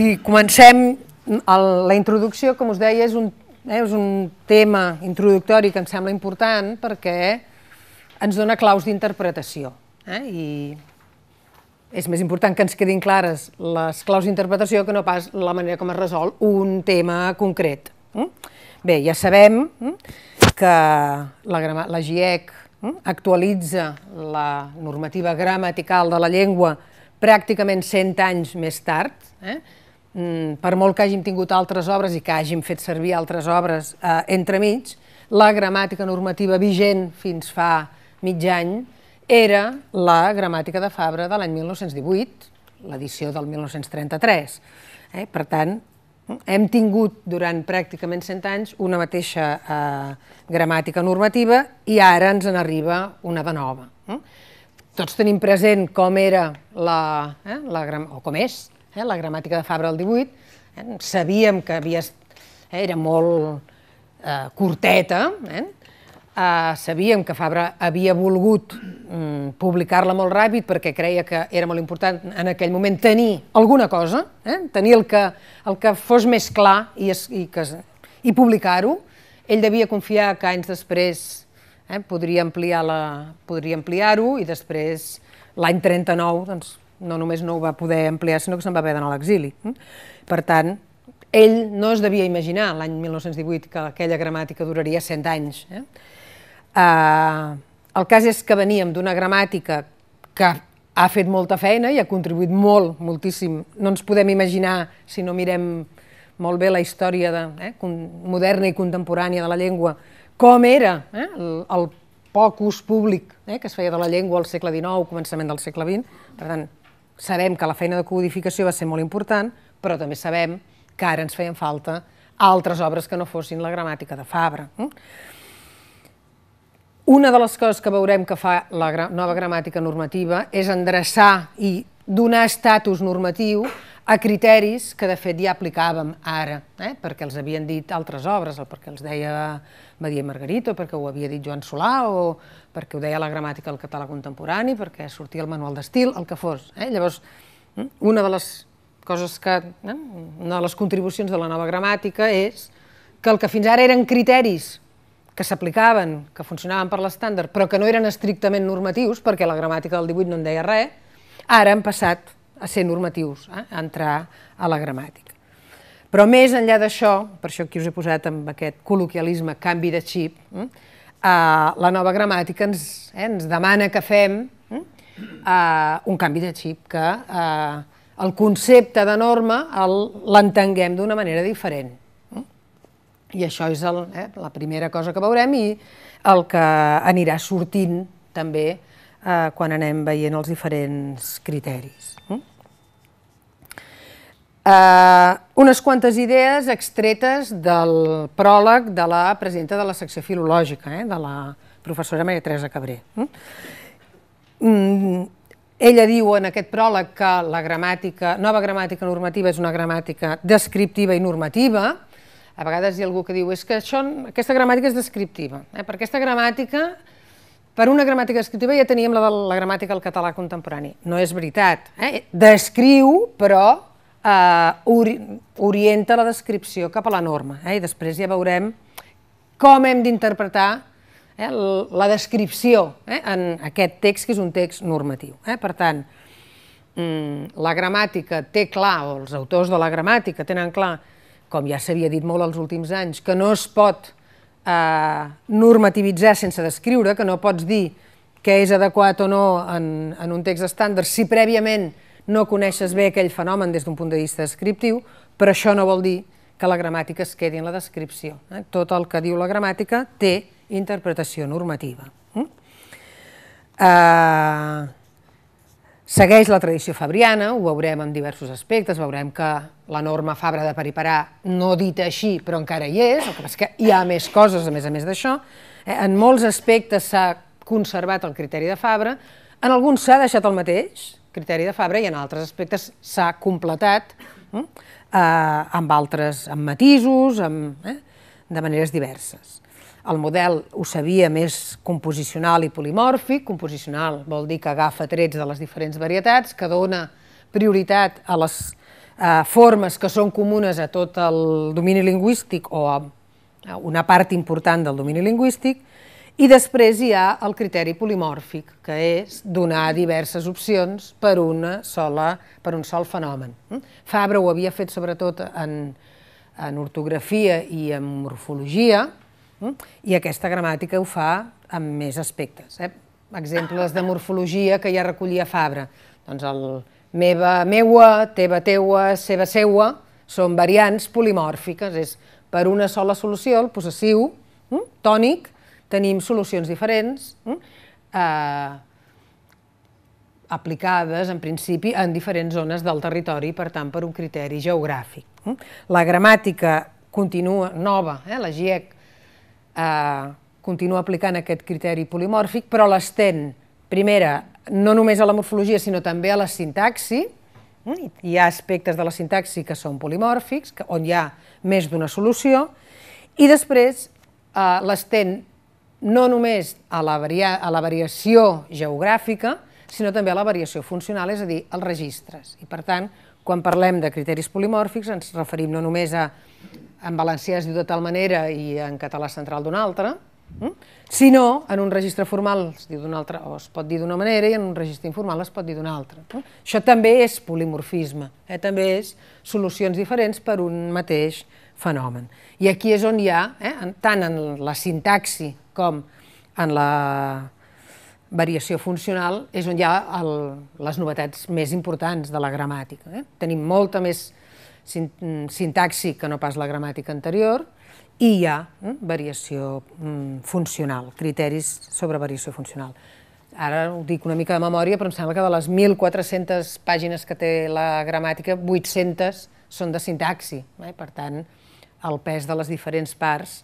si comencem la introducció, com us deia, és un, eh, és un tema introductori que em sembla important perquè ens dona claus d'interpretació. Eh? I és més important que ens quedin clares les claus d'interpretació que no pas la manera com es resol un tema concret. Mm? Bé, ja sabem mm, que la, la GIEC mm, actualitza la normativa gramatical de la llengua pràcticament 100 anys més tard, eh? Per molt que hàgim tingut altres obres i que hàgim fet servir altres obres eh, entremig, la gramàtica normativa vigent fins fa mig any era la gramàtica de Fabra de l'any 1918, l'edició del 1933. Eh? Per tant, hem tingut durant pràcticament 100 anys una mateixa eh, gramàtica normativa i ara ens en arriba una de nova. Eh? Tots tenim present com era la, eh, la, o com és eh, la gramàtica de Fabra del 18, eh? sabíem que havia, eh, era molt eh, curteta, eh? Uh, sabíem que Fabra havia volgut um, publicar-la molt ràpid perquè creia que era molt important en aquell moment tenir alguna cosa, eh? tenir el que, el que fos més clar i, es, i, que, i publicar-ho. Ell devia confiar que anys després eh, podria ampliar-ho podria ampliar i després l'any 39 doncs, no només no ho va poder ampliar, sinó que se'n va haver d'anar a l'exili. Eh? Per tant, ell no es devia imaginar l'any 1918 que aquella gramàtica duraria 100 anys. Eh? Eh, el cas és que veníem d'una gramàtica que ha fet molta feina i ha contribuït molt, moltíssim. No ens podem imaginar, si no mirem molt bé la història de, eh, moderna i contemporània de la llengua, com era eh, el, el poc ús públic eh, que es feia de la llengua al segle XIX, començament del segle XX. Per tant, sabem que la feina de codificació va ser molt important, però també sabem que ara ens feien falta altres obres que no fossin la gramàtica de Fabra. Eh? Una de les coses que veurem que fa la nova gramàtica normativa és endreçar i donar estatus normatiu a criteris que de fet ja aplicàvem ara, eh? perquè els havien dit altres obres, perquè els deia Badia Margarito, perquè ho havia dit Joan Solà, o perquè ho deia la gramàtica del català contemporani, perquè sortia el manual d'estil, el que fos. Eh? Llavors, hm, una de les coses que, eh? una de les contribucions de la nova gramàtica és que el que fins ara eren criteris que s'aplicaven, que funcionaven per l'estàndard, però que no eren estrictament normatius, perquè la gramàtica del 18 no en deia res, ara han passat a ser normatius, eh? a entrar a la gramàtica. Però més enllà d'això, per això aquí us he posat amb aquest col·loquialisme canvi de xip, eh? la nova gramàtica ens, eh, ens demana que fem eh? un canvi de xip, que eh, el concepte de norma l'entenguem d'una manera diferent. I això és el, eh, la primera cosa que veurem i el que anirà sortint també eh, quan anem veient els diferents criteris. Eh, unes quantes idees extretes del pròleg de la presidenta de la secció filològica, eh, de la professora Maria Teresa Cabré. Mm? Mm, ella diu en aquest pròleg que la gramàtica, nova gramàtica normativa és una gramàtica descriptiva i normativa, a vegades hi ha algú que diu és que això, aquesta gramàtica és descriptiva. Eh? Per aquesta gramàtica, per una gramàtica descriptiva ja teníem la la gramàtica del català contemporani. No és veritat. Eh? Descriu, però eh, ori orienta la descripció cap a la norma. Eh? I després ja veurem com hem d'interpretar eh, la descripció eh, en aquest text, que és un text normatiu. Eh? Per tant, mm, la gramàtica té clar, o els autors de la gramàtica tenen clar, com ja s'havia dit molt els últims anys, que no es pot eh, normativitzar sense descriure, que no pots dir que és adequat o no en, en un text estàndard si prèviament no coneixes bé aquell fenomen des d'un punt de vista descriptiu, però això no vol dir que la gramàtica es quedi en la descripció. Eh? Tot el que diu la gramàtica té interpretació normativa. Mm? Eh, Segueix la tradició fabriana, ho veurem en diversos aspectes, veurem que la norma Fabra de Periparà, no dita així, però encara hi és, el que passa que hi ha més coses a més a més d'això. Eh, en molts aspectes s'ha conservat el criteri de Fabra, en alguns s'ha deixat el mateix criteri de Fabra i en altres aspectes s'ha completat eh, amb altres, amb matisos, amb, eh, de maneres diverses. El model ho sabia més composicional i polimòrfic. Composicional vol dir que agafa trets de les diferents varietats, que dona prioritat a les eh, formes que són comunes a tot el domini lingüístic o a una part important del domini lingüístic, i després hi ha el criteri polimòrfic, que és donar diverses opcions per, una sola, per un sol fenomen. Fabra ho havia fet sobretot en, en ortografia i en morfologia, i aquesta gramàtica ho fa amb més aspectes. Eh? Exemples de morfologia que ja recollia Fabra. Doncs el meva, meua, teva, teua, seva, seua, són variants polimòrfiques, és per una sola solució, el possessiu, hm, tònic, tenim solucions diferents, hm, eh, aplicades, en principi, en diferents zones del territori, per tant, per un criteri geogràfic. Hm. La gramàtica continua, nova, eh, la GIEC, eh, continua aplicant aquest criteri polimòrfic, però l'estén, primera, no només a la morfologia, sinó també a la sintaxi, hi ha aspectes de la sintaxi que són polimòrfics, que, on hi ha més d'una solució, i després eh, l'estén no només a la, varia, a la variació geogràfica, sinó també a la variació funcional, és a dir, als registres. I per tant, quan parlem de criteris polimòrfics ens referim no només a en valencià es diu de tal manera i en català central d'una altra, hm? sinó en un registre formal es diu d'una altra, o es pot dir d'una manera i en un registre informal es pot dir d'una altra. Hm? Això també és polimorfisme, eh? també és solucions diferents per un mateix fenomen. I aquí és on hi ha, eh? tant en la sintaxi com en la variació funcional, és on hi ha el, les novetats més importants de la gramàtica. Eh? Tenim molta més sintaxi que no pas la gramàtica anterior, i hi ha eh, variació mm, funcional, criteris sobre variació funcional. Ara ho dic una mica de memòria, però em sembla que de les 1.400 pàgines que té la gramàtica, 800 són de sintaxi. Eh? Per tant, el pes de les diferents parts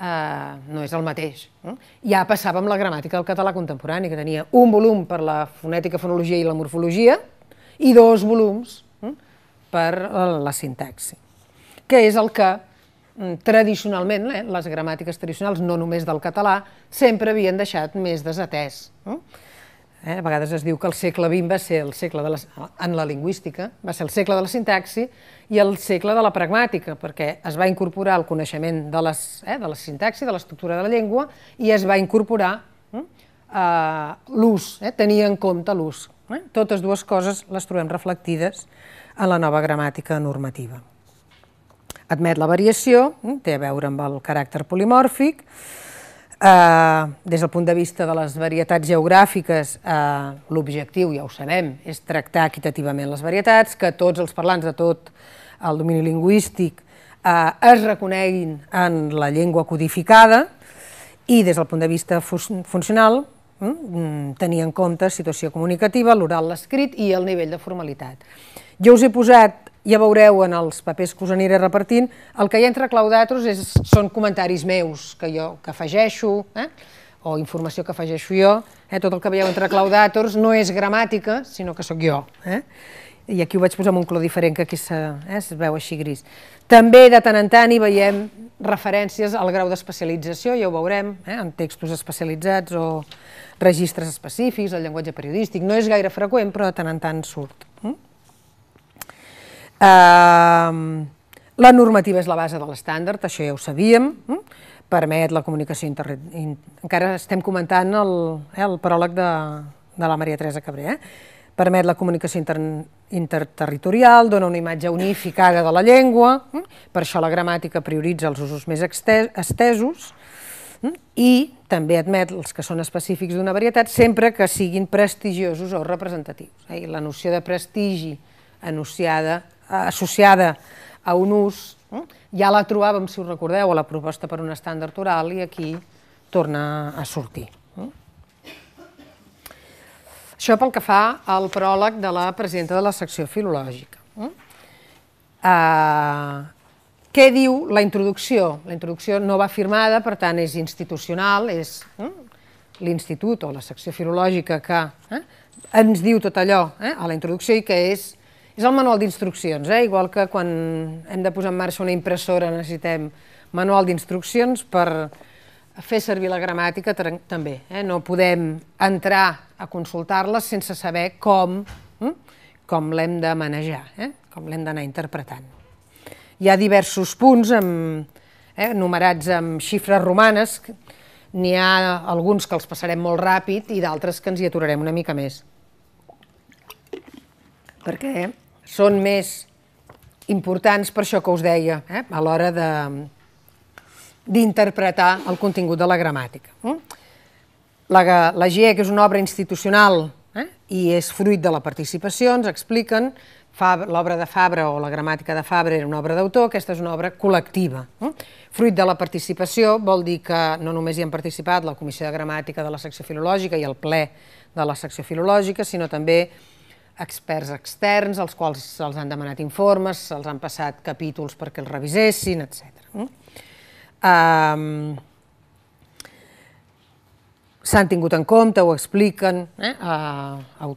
eh, no és el mateix. Ja passava amb la gramàtica del català contemporani, que tenia un volum per la fonètica, fonologia i la morfologia, i dos volums per la sintaxi, que és el que mm, tradicionalment, eh, les gramàtiques tradicionals, no només del català, sempre havien deixat més desatès. Eh? Eh, a vegades es diu que el segle XX va ser el segle de la, en la lingüística, va ser el segle de la sintaxi i el segle de la pragmàtica, perquè es va incorporar el coneixement de, les, eh, de la sintaxi, de l'estructura de la llengua, i es va incorporar eh, l'ús, eh, tenir en compte l'ús. Eh? Totes dues coses les trobem reflectides en la nova gramàtica normativa. Admet la variació, eh, té a veure amb el caràcter polimòrfic, Eh, des del punt de vista de les varietats geogràfiques, eh, l'objectiu, ja ho sabem, és tractar equitativament les varietats, que tots els parlants de tot el domini lingüístic eh, es reconeguin en la llengua codificada i des del punt de vista funcional mm, tenir en compte situació comunicativa, l'oral, l'escrit i el nivell de formalitat. Jo us he posat ja veureu en els papers que us aniré repartint, el que hi ha entre claudatros és, són comentaris meus que jo que afegeixo, eh? o informació que afegeixo jo, eh? tot el que veieu entre claudators no és gramàtica, sinó que sóc jo. Eh? I aquí ho vaig posar amb un color diferent, que aquí se, eh, es veu així gris. També de tant en tant hi veiem referències al grau d'especialització, ja ho veurem, eh, en textos especialitzats o registres específics, el llenguatge periodístic. No és gaire freqüent, però de tant en tant surt. Mm? Uh, la normativa és la base de l'estàndard, això ja ho sabíem, hm? permet la comunicació inter... In... encara estem comentant el, eh, el pròleg de, de la Maria Teresa Cabré, eh? permet la comunicació inter... interterritorial, dona una imatge unificada de la llengua, hm? per això la gramàtica prioritza els usos més estesos, hm? i també admet els que són específics d'una varietat sempre que siguin prestigiosos o representatius. Eh? la noció de prestigi anunciada associada a un ús, eh? ja la trobàvem, si us recordeu, a la proposta per un estàndard oral i aquí torna a sortir. Eh? Això pel que fa al pròleg de la presidenta de la secció filològica. Uh, què diu la introducció? La introducció no va firmada, per tant és institucional, és eh, l'institut o la secció filològica que eh, ens diu tot allò a la introducció i que és és el manual d'instruccions, eh? igual que quan hem de posar en marxa una impressora necessitem manual d'instruccions per fer servir la gramàtica també. Eh? No podem entrar a consultar-les sense saber com, hm? com l'hem de manejar, eh? com l'hem d'anar interpretant. Hi ha diversos punts amb, eh, numerats amb xifres romanes, n'hi ha alguns que els passarem molt ràpid i d'altres que ens hi aturarem una mica més. Perquè són més importants per això que us deia, eh, a l'hora d'interpretar el contingut de la gramàtica. Mm? La, la GIEC és una obra institucional eh, i és fruit de la participació, ens expliquen, l'obra de Fabra o la gramàtica de Fabra era una obra d'autor, aquesta és una obra col·lectiva. Eh? Fruit de la participació vol dir que no només hi han participat la Comissió de Gramàtica de la secció filològica i el ple de la secció filològica, sinó també experts externs, als quals se'ls han demanat informes, se'ls han passat capítols perquè els revisessin, etc. Um, S'han tingut en compte, ho expliquen, eh, uh,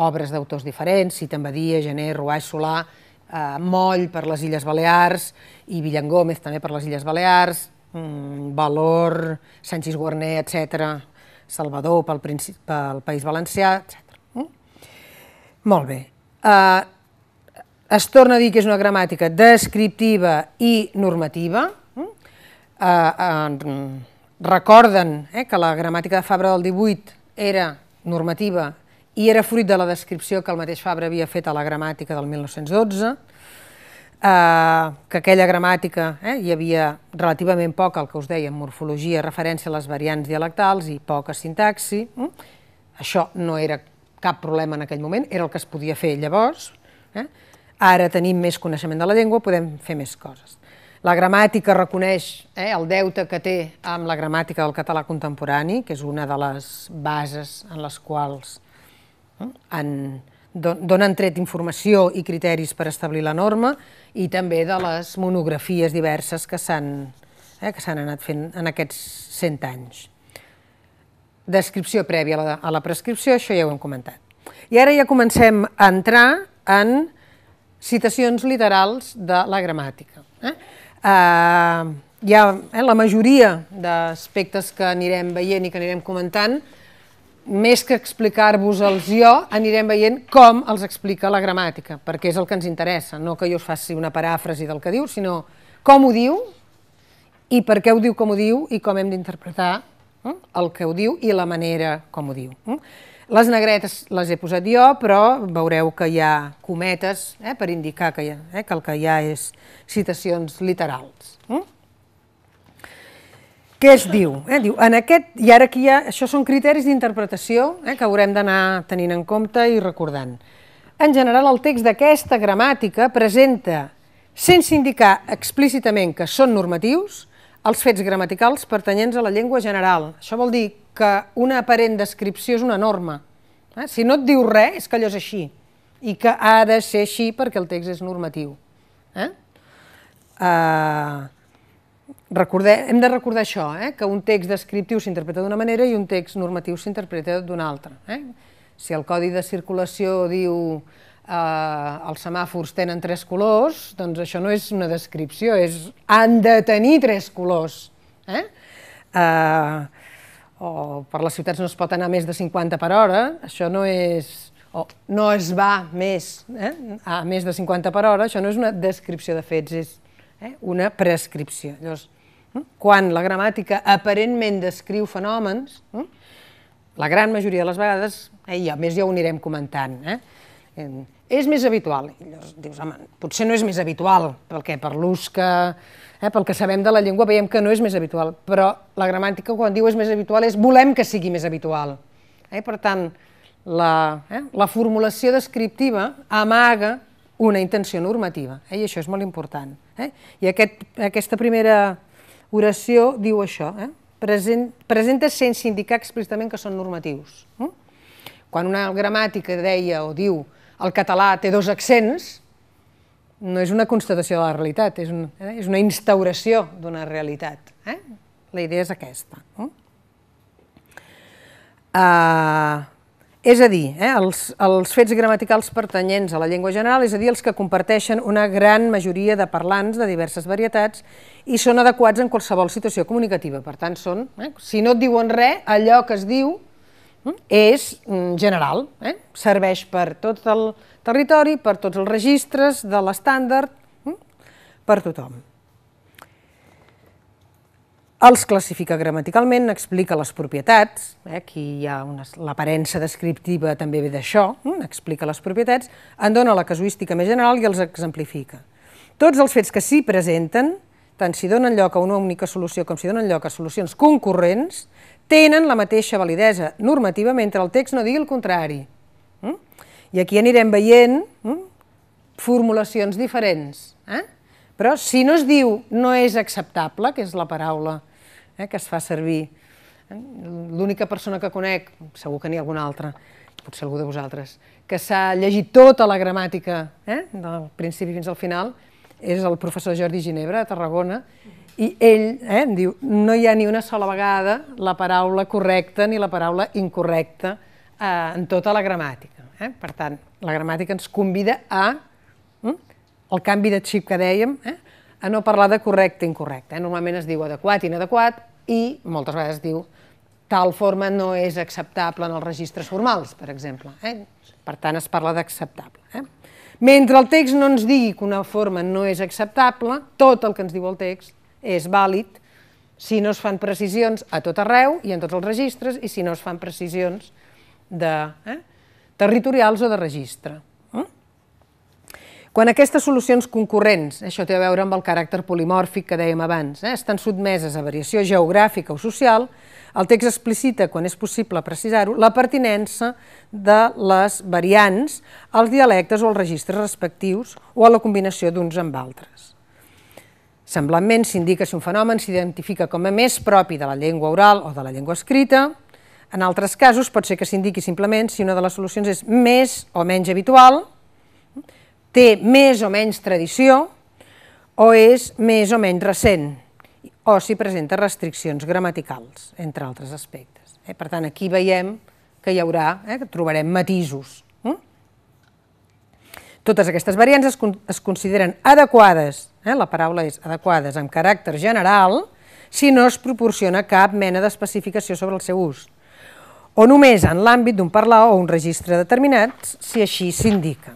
obres d'autors diferents, Cita Badia, Gené, Ruaix, Solà, uh, Moll per les Illes Balears i Villangómez també per les Illes Balears, um, Valor, Sánchez Guarner, etc. Salvador pel, pel País Valencià, etc. Molt bé. Uh, es torna a dir que és una gramàtica descriptiva i normativa. Uh, uh, recorden eh, que la gramàtica de Fabra del 18 era normativa i era fruit de la descripció que el mateix Fabra havia fet a la gramàtica del 1912, eh, que aquella gramàtica eh, hi havia relativament poc, el que us deia, morfologia, referència a les variants dialectals i poca sintaxi. Mm? Això no era cap problema en aquell moment, era el que es podia fer llavors. Eh? Ara tenim més coneixement de la llengua, podem fer més coses. La gramàtica reconeix eh, el deute que té amb la gramàtica del català contemporani, que és una de les bases en les quals eh, han, donen tret informació i criteris per establir la norma i també de les monografies diverses que s'han eh, que anat fent en aquests 100 anys descripció prèvia a la, a la prescripció, això ja ho hem comentat. I ara ja comencem a entrar en citacions literals de la gramàtica. Eh? Uh, hi ha eh, la majoria d'aspectes que anirem veient i que anirem comentant, més que explicar-vos-els jo, anirem veient com els explica la gramàtica, perquè és el que ens interessa, no que jo us faci una paràfrasi del que diu, sinó com ho diu i per què ho diu com ho diu i com hem d'interpretar Eh? El que ho diu i la manera com ho diu. Eh? Les negretes les he posat jo, però veureu que hi ha cometes eh, per indicar que, eh, que el que hi ha és citacions literals. Eh? Què es diu? Eh? Diu, en aquest, i ara aquí hi ha, això són criteris d'interpretació eh, que haurem d'anar tenint en compte i recordant. En general, el text d'aquesta gramàtica presenta, sense indicar explícitament que són normatius, els fets gramaticals pertanyents a la llengua general. Això vol dir que una aparent descripció és una norma. Eh? Si no et diu res, és que allò és així, i que ha de ser així perquè el text és normatiu. Eh? Uh, recordem, hem de recordar això, eh? que un text descriptiu s'interpreta d'una manera i un text normatiu s'interpreta d'una altra. Eh? Si el codi de circulació diu eh, els semàfors tenen tres colors, doncs això no és una descripció, és han de tenir tres colors. Eh? Eh, o per les ciutats no es pot anar més de 50 per hora, això no és o no es va més eh, a més de 50 per hora, això no és una descripció de fets, és eh, una prescripció. Llavors, hm, quan la gramàtica aparentment descriu fenòmens, hm, la gran majoria de les vegades, eh, i a més ja ho anirem comentant, eh, és més habitual. I llavors dius, home, potser no és més habitual, perquè per l'ús que, eh, pel que sabem de la llengua veiem que no és més habitual, però la gramàtica quan diu és més habitual és volem que sigui més habitual. Eh? Per tant, la, eh, la formulació descriptiva amaga una intenció normativa, eh? i això és molt important. Eh? I aquest, aquesta primera oració diu això, eh? Present, presenta sense indicar explícitament que són normatius. Eh? Quan una gramàtica deia o diu el català té dos accents, no és una constatació de la realitat, és, un, eh, és una instauració d'una realitat. Eh? La idea és aquesta. Eh? Uh, és a dir, eh, els, els fets gramaticals pertanyents a la llengua general, és a dir, els que comparteixen una gran majoria de parlants de diverses varietats i són adequats en qualsevol situació comunicativa. Per tant, són, eh, si no et diuen res, allò que es diu és mm, general, eh? serveix per tot el territori, per tots els registres de l'estàndard, per tothom. Els classifica gramaticalment, explica les propietats, eh, aquí hi ha l'aparença descriptiva també ve d'això, eh, explica les propietats, en dona la casuística més general i els exemplifica. Tots els fets que s'hi presenten, tant si donen lloc a una única solució com si donen lloc a solucions concurrents, tenen la mateixa validesa normativa mentre el text no digui el contrari. Mm? I aquí anirem veient mm, formulacions diferents. Eh? Però si no es diu no és acceptable, que és la paraula eh, que es fa servir, eh, l'única persona que conec, segur que n'hi ha alguna altra, potser algú de vosaltres, que s'ha llegit tota la gramàtica, eh, del principi fins al final, és el professor Jordi Ginebra, de Tarragona, i ell eh, em diu, no hi ha ni una sola vegada la paraula correcta ni la paraula incorrecta eh, en tota la gramàtica. Eh? Per tant, la gramàtica ens convida a el canvi de xip que dèiem, eh? a no parlar de correcte i incorrecte. Eh? Normalment es diu adequat i inadequat i moltes vegades es diu tal forma no és acceptable en els registres formals, per exemple. Eh? Per tant, es parla d'acceptable. Eh? Mentre el text no ens digui que una forma no és acceptable, tot el que ens diu el text és vàlid si no es fan precisions a tot arreu i en tots els registres i si no es fan precisions de, eh, territorials o de registre. Quan aquestes solucions concurrents, això té a veure amb el caràcter polimòrfic que dèiem abans, eh, estan sotmeses a variació geogràfica o social, el text explicita, quan és possible precisar-ho, la pertinença de les variants als dialectes o als registres respectius o a la combinació d'uns amb altres. Semblantment s'indica si un fenomen s'identifica com a més propi de la llengua oral o de la llengua escrita. En altres casos pot ser que s'indiqui simplement si una de les solucions és més o menys habitual, té més o menys tradició o és més o menys recent, o si presenta restriccions gramaticals, entre altres aspectes. Eh? Per tant, aquí veiem que hi haurà, eh, que trobarem matisos. Eh? Totes aquestes variants es consideren adequades, eh? la paraula és adequades, amb caràcter general, si no es proporciona cap mena d'especificació sobre el seu ús, o només en l'àmbit d'un parlar o un registre determinat, si així s'indica.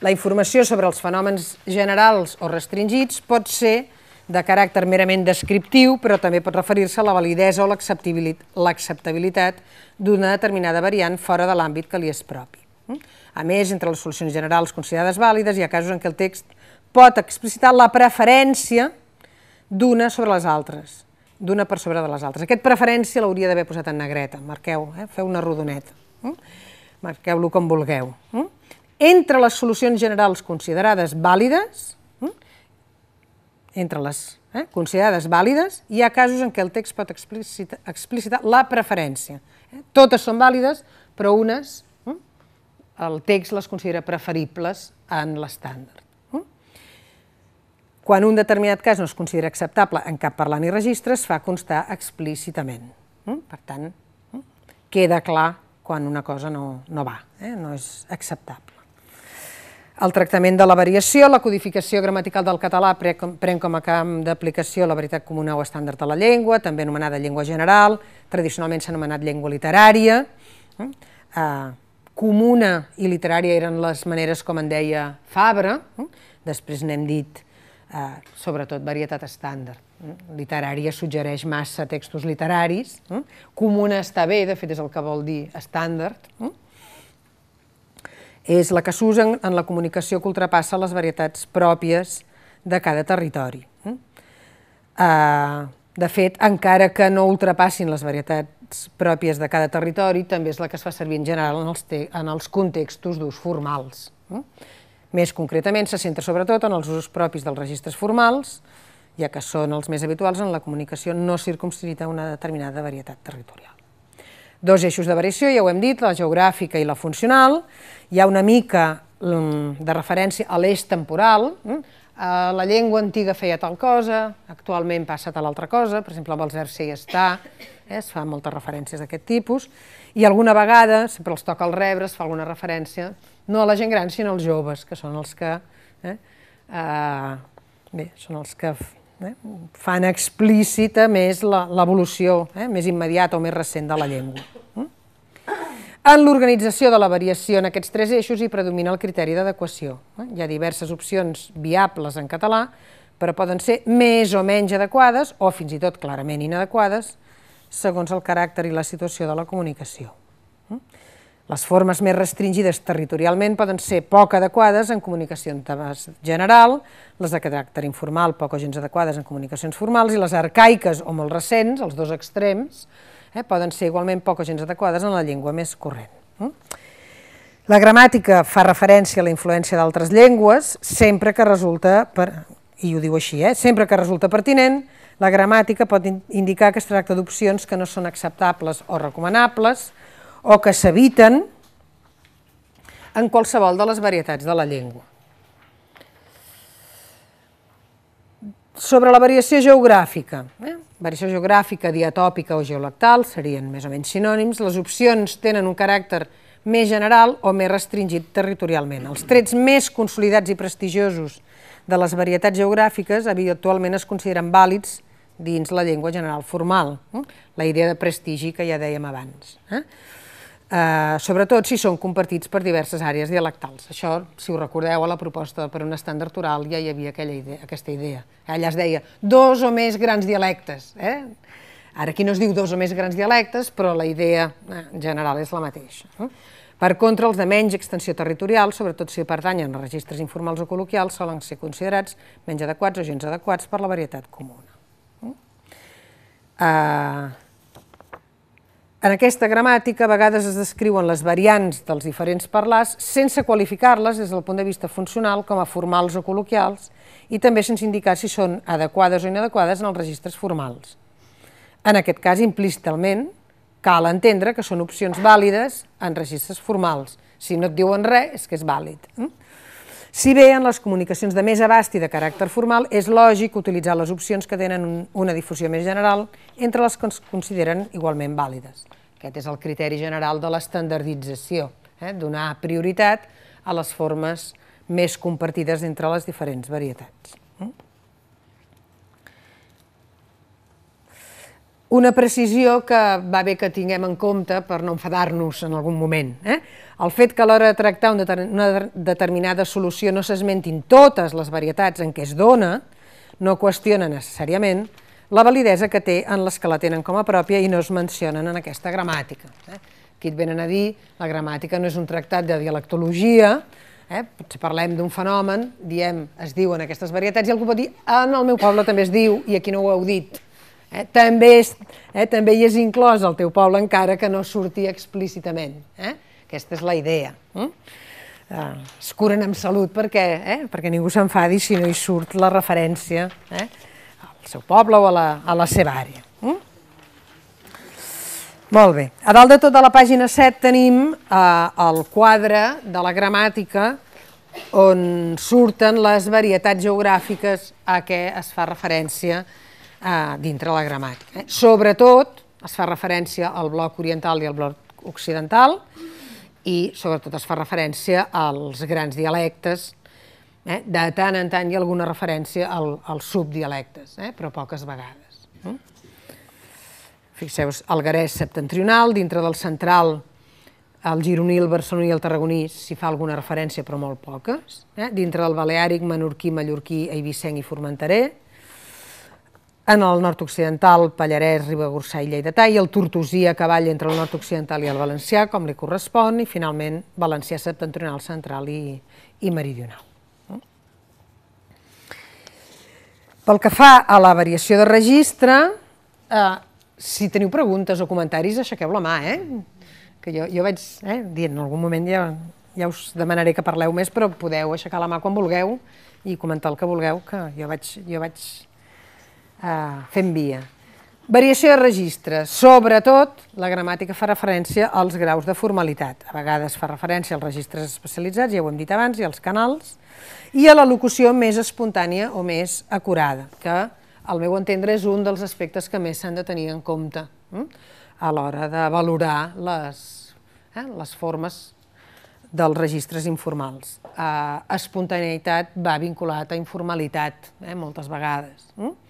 La informació sobre els fenòmens generals o restringits pot ser de caràcter merament descriptiu, però també pot referir-se a la validesa o l'acceptabilitat d'una determinada variant fora de l'àmbit que li és propi. A més, entre les solucions generals considerades vàlides hi ha casos en què el text pot explicitar la preferència d'una sobre les altres, d'una per sobre de les altres. Aquest preferència l'hauria d'haver posat en negreta, marqueu, eh? feu una rodoneta, marqueu-lo com vulgueu entre les solucions generals considerades vàlides, hm, entre les eh, considerades vàlides, hi ha casos en què el text pot explicitar, explicitar la preferència. Eh? Totes són vàlides, però unes, hm, el text les considera preferibles en l'estàndard. Quan un determinat cas no es considera acceptable en cap parlant i registre, es fa constar explícitament. Per tant, queda clar quan una cosa no, no va, eh? no és acceptable. El tractament de la variació, la codificació gramatical del català pren com a camp d'aplicació la veritat comuna o estàndard de la llengua, també anomenada llengua general, tradicionalment s'ha anomenat llengua literària. Eh, comuna i literària eren les maneres com en deia Fabra, després n'hem dit eh, sobretot varietat estàndard. Literària suggereix massa textos literaris, comuna està bé, de fet és el que vol dir estàndard, és la que s'usa en la comunicació que ultrapassa les varietats pròpies de cada territori. Uh, de fet, encara que no ultrapassin les varietats pròpies de cada territori, també és la que es fa servir en general en els, en els contextos d'ús formals. Més concretament, se centra sobretot en els usos propis dels registres formals, ja que són els més habituals en la comunicació no circumscrita a una determinada varietat territorial. Dos eixos de variació, ja ho hem dit, la geogràfica i la funcional. Hi ha una mica mm, de referència a l'eix temporal. Mm? La llengua antiga feia tal cosa, actualment passa tal altra cosa, per exemple, amb els verbs ser i estar, eh, es fa moltes referències d'aquest tipus, i alguna vegada, sempre els toca el rebre, es fa alguna referència, no a la gent gran, sinó als joves, que són els que, eh, eh, bé, són els que eh? fan explícita més l'evolució eh? més immediata o més recent de la llengua. Mm? En l'organització de la variació en aquests tres eixos hi predomina el criteri d'adequació. Eh? Hi ha diverses opcions viables en català, però poden ser més o menys adequades o fins i tot clarament inadequades segons el caràcter i la situació de la comunicació. Mm? Les formes més restringides territorialment poden ser poc adequades en comunicació en temes general, les de caràcter informal poc o gens adequades en comunicacions formals i les arcaiques o molt recents, els dos extrems, eh, poden ser igualment poc o gens adequades en la llengua més corrent. Mm? La gramàtica fa referència a la influència d'altres llengües sempre que resulta, per, i ho diu així, eh, sempre que resulta pertinent, la gramàtica pot indicar que es tracta d'opcions que no són acceptables o recomanables, o que s'eviten en qualsevol de les varietats de la llengua. Sobre la variació geogràfica, eh? Variació geogràfica, diatòpica o geolactal serien més o menys sinònims, les opcions tenen un caràcter més general o més restringit territorialment. Els trets més consolidats i prestigiosos de les varietats geogràfiques habitualment es consideren vàlids dins la llengua general formal, eh? la idea de prestigi que ja dèiem abans. Eh? Eh, sobretot si són compartits per diverses àrees dialectals. Això, si ho recordeu, a la proposta per un estàndard oral ja hi havia aquella idea, aquesta idea. Allà es deia dos o més grans dialectes. Eh? Ara aquí no es diu dos o més grans dialectes, però la idea eh, en general és la mateixa. Eh? Per contra, els de menys extensió territorial, sobretot si pertanyen a registres informals o col·loquials, solen ser considerats menys adequats o gens adequats per la varietat comuna. Uh, en aquesta gramàtica a vegades es descriuen les variants dels diferents parlars sense qualificar-les des del punt de vista funcional com a formals o col·loquials i també sense indicar si són adequades o inadequades en els registres formals. En aquest cas, implícitament, cal entendre que són opcions vàlides en registres formals. Si no et diuen res, és que és vàlid. Hm? Si bé en les comunicacions de més abast i de caràcter formal és lògic utilitzar les opcions que tenen una difusió més general entre les que es consideren igualment vàlides. Aquest és el criteri general de l'estandardització, eh? donar prioritat a les formes més compartides entre les diferents varietats. Una precisió que va bé que tinguem en compte per no enfadar-nos en algun moment. Eh? El fet que a l'hora de tractar una determinada solució no s'esmentin totes les varietats en què es dona, no qüestiona necessàriament la validesa que té en les que la tenen com a pròpia i no es mencionen en aquesta gramàtica. Eh? Aquí et venen a dir, la gramàtica no és un tractat de dialectologia, eh? potser parlem d'un fenomen, diem, es diuen aquestes varietats, i algú pot dir, en el meu poble també es diu, i aquí no ho heu dit. Eh? També, és, eh? també hi és inclòs el teu poble encara que no surti explícitament. Eh? Aquesta és la idea. Eh? Eh, es curen amb salut perquè, eh? perquè ningú s'enfadi si no hi surt la referència eh? al seu poble o a la, a la seva àrea. Eh? Molt bé. A dalt de tota la pàgina 7 tenim eh, el quadre de la gramàtica on surten les varietats geogràfiques a què es fa referència dintre la gramàtica. Eh? Sobretot es fa referència al bloc oriental i al bloc occidental i sobretot es fa referència als grans dialectes. Eh? De tant en tant hi ha alguna referència al, als subdialectes, eh? però poques vegades. Eh? Fixeu-vos, el garès septentrional, dintre del central, el gironí, el barceloní i el tarragoní s'hi fa alguna referència, però molt poques. Eh? Dintre del baleàric, menorquí, mallorquí, eivissenc i formenteré, en el nord-occidental, Pallarès, Ribagorçà i Lleidatà, i el tortosí a cavall entre el nord-occidental i el valencià, com li correspon, i finalment valencià septentrional, central i, i meridional. Pel que fa a la variació de registre, eh, si teniu preguntes o comentaris, aixequeu la mà, eh? que jo, jo vaig eh, dient, en algun moment ja, ja us demanaré que parleu més, però podeu aixecar la mà quan vulgueu i comentar el que vulgueu, que jo vaig, jo vaig eh, fent via. Variació de registres. Sobretot, la gramàtica fa referència als graus de formalitat. A vegades fa referència als registres especialitzats, ja ho hem dit abans, i als canals, i a la locució més espontània o més acurada, que al meu entendre és un dels aspectes que més s'han de tenir en compte hm? a l'hora de valorar les, eh, les formes dels registres informals. Eh, espontaneïtat va vinculat a informalitat, eh, moltes vegades. Hm?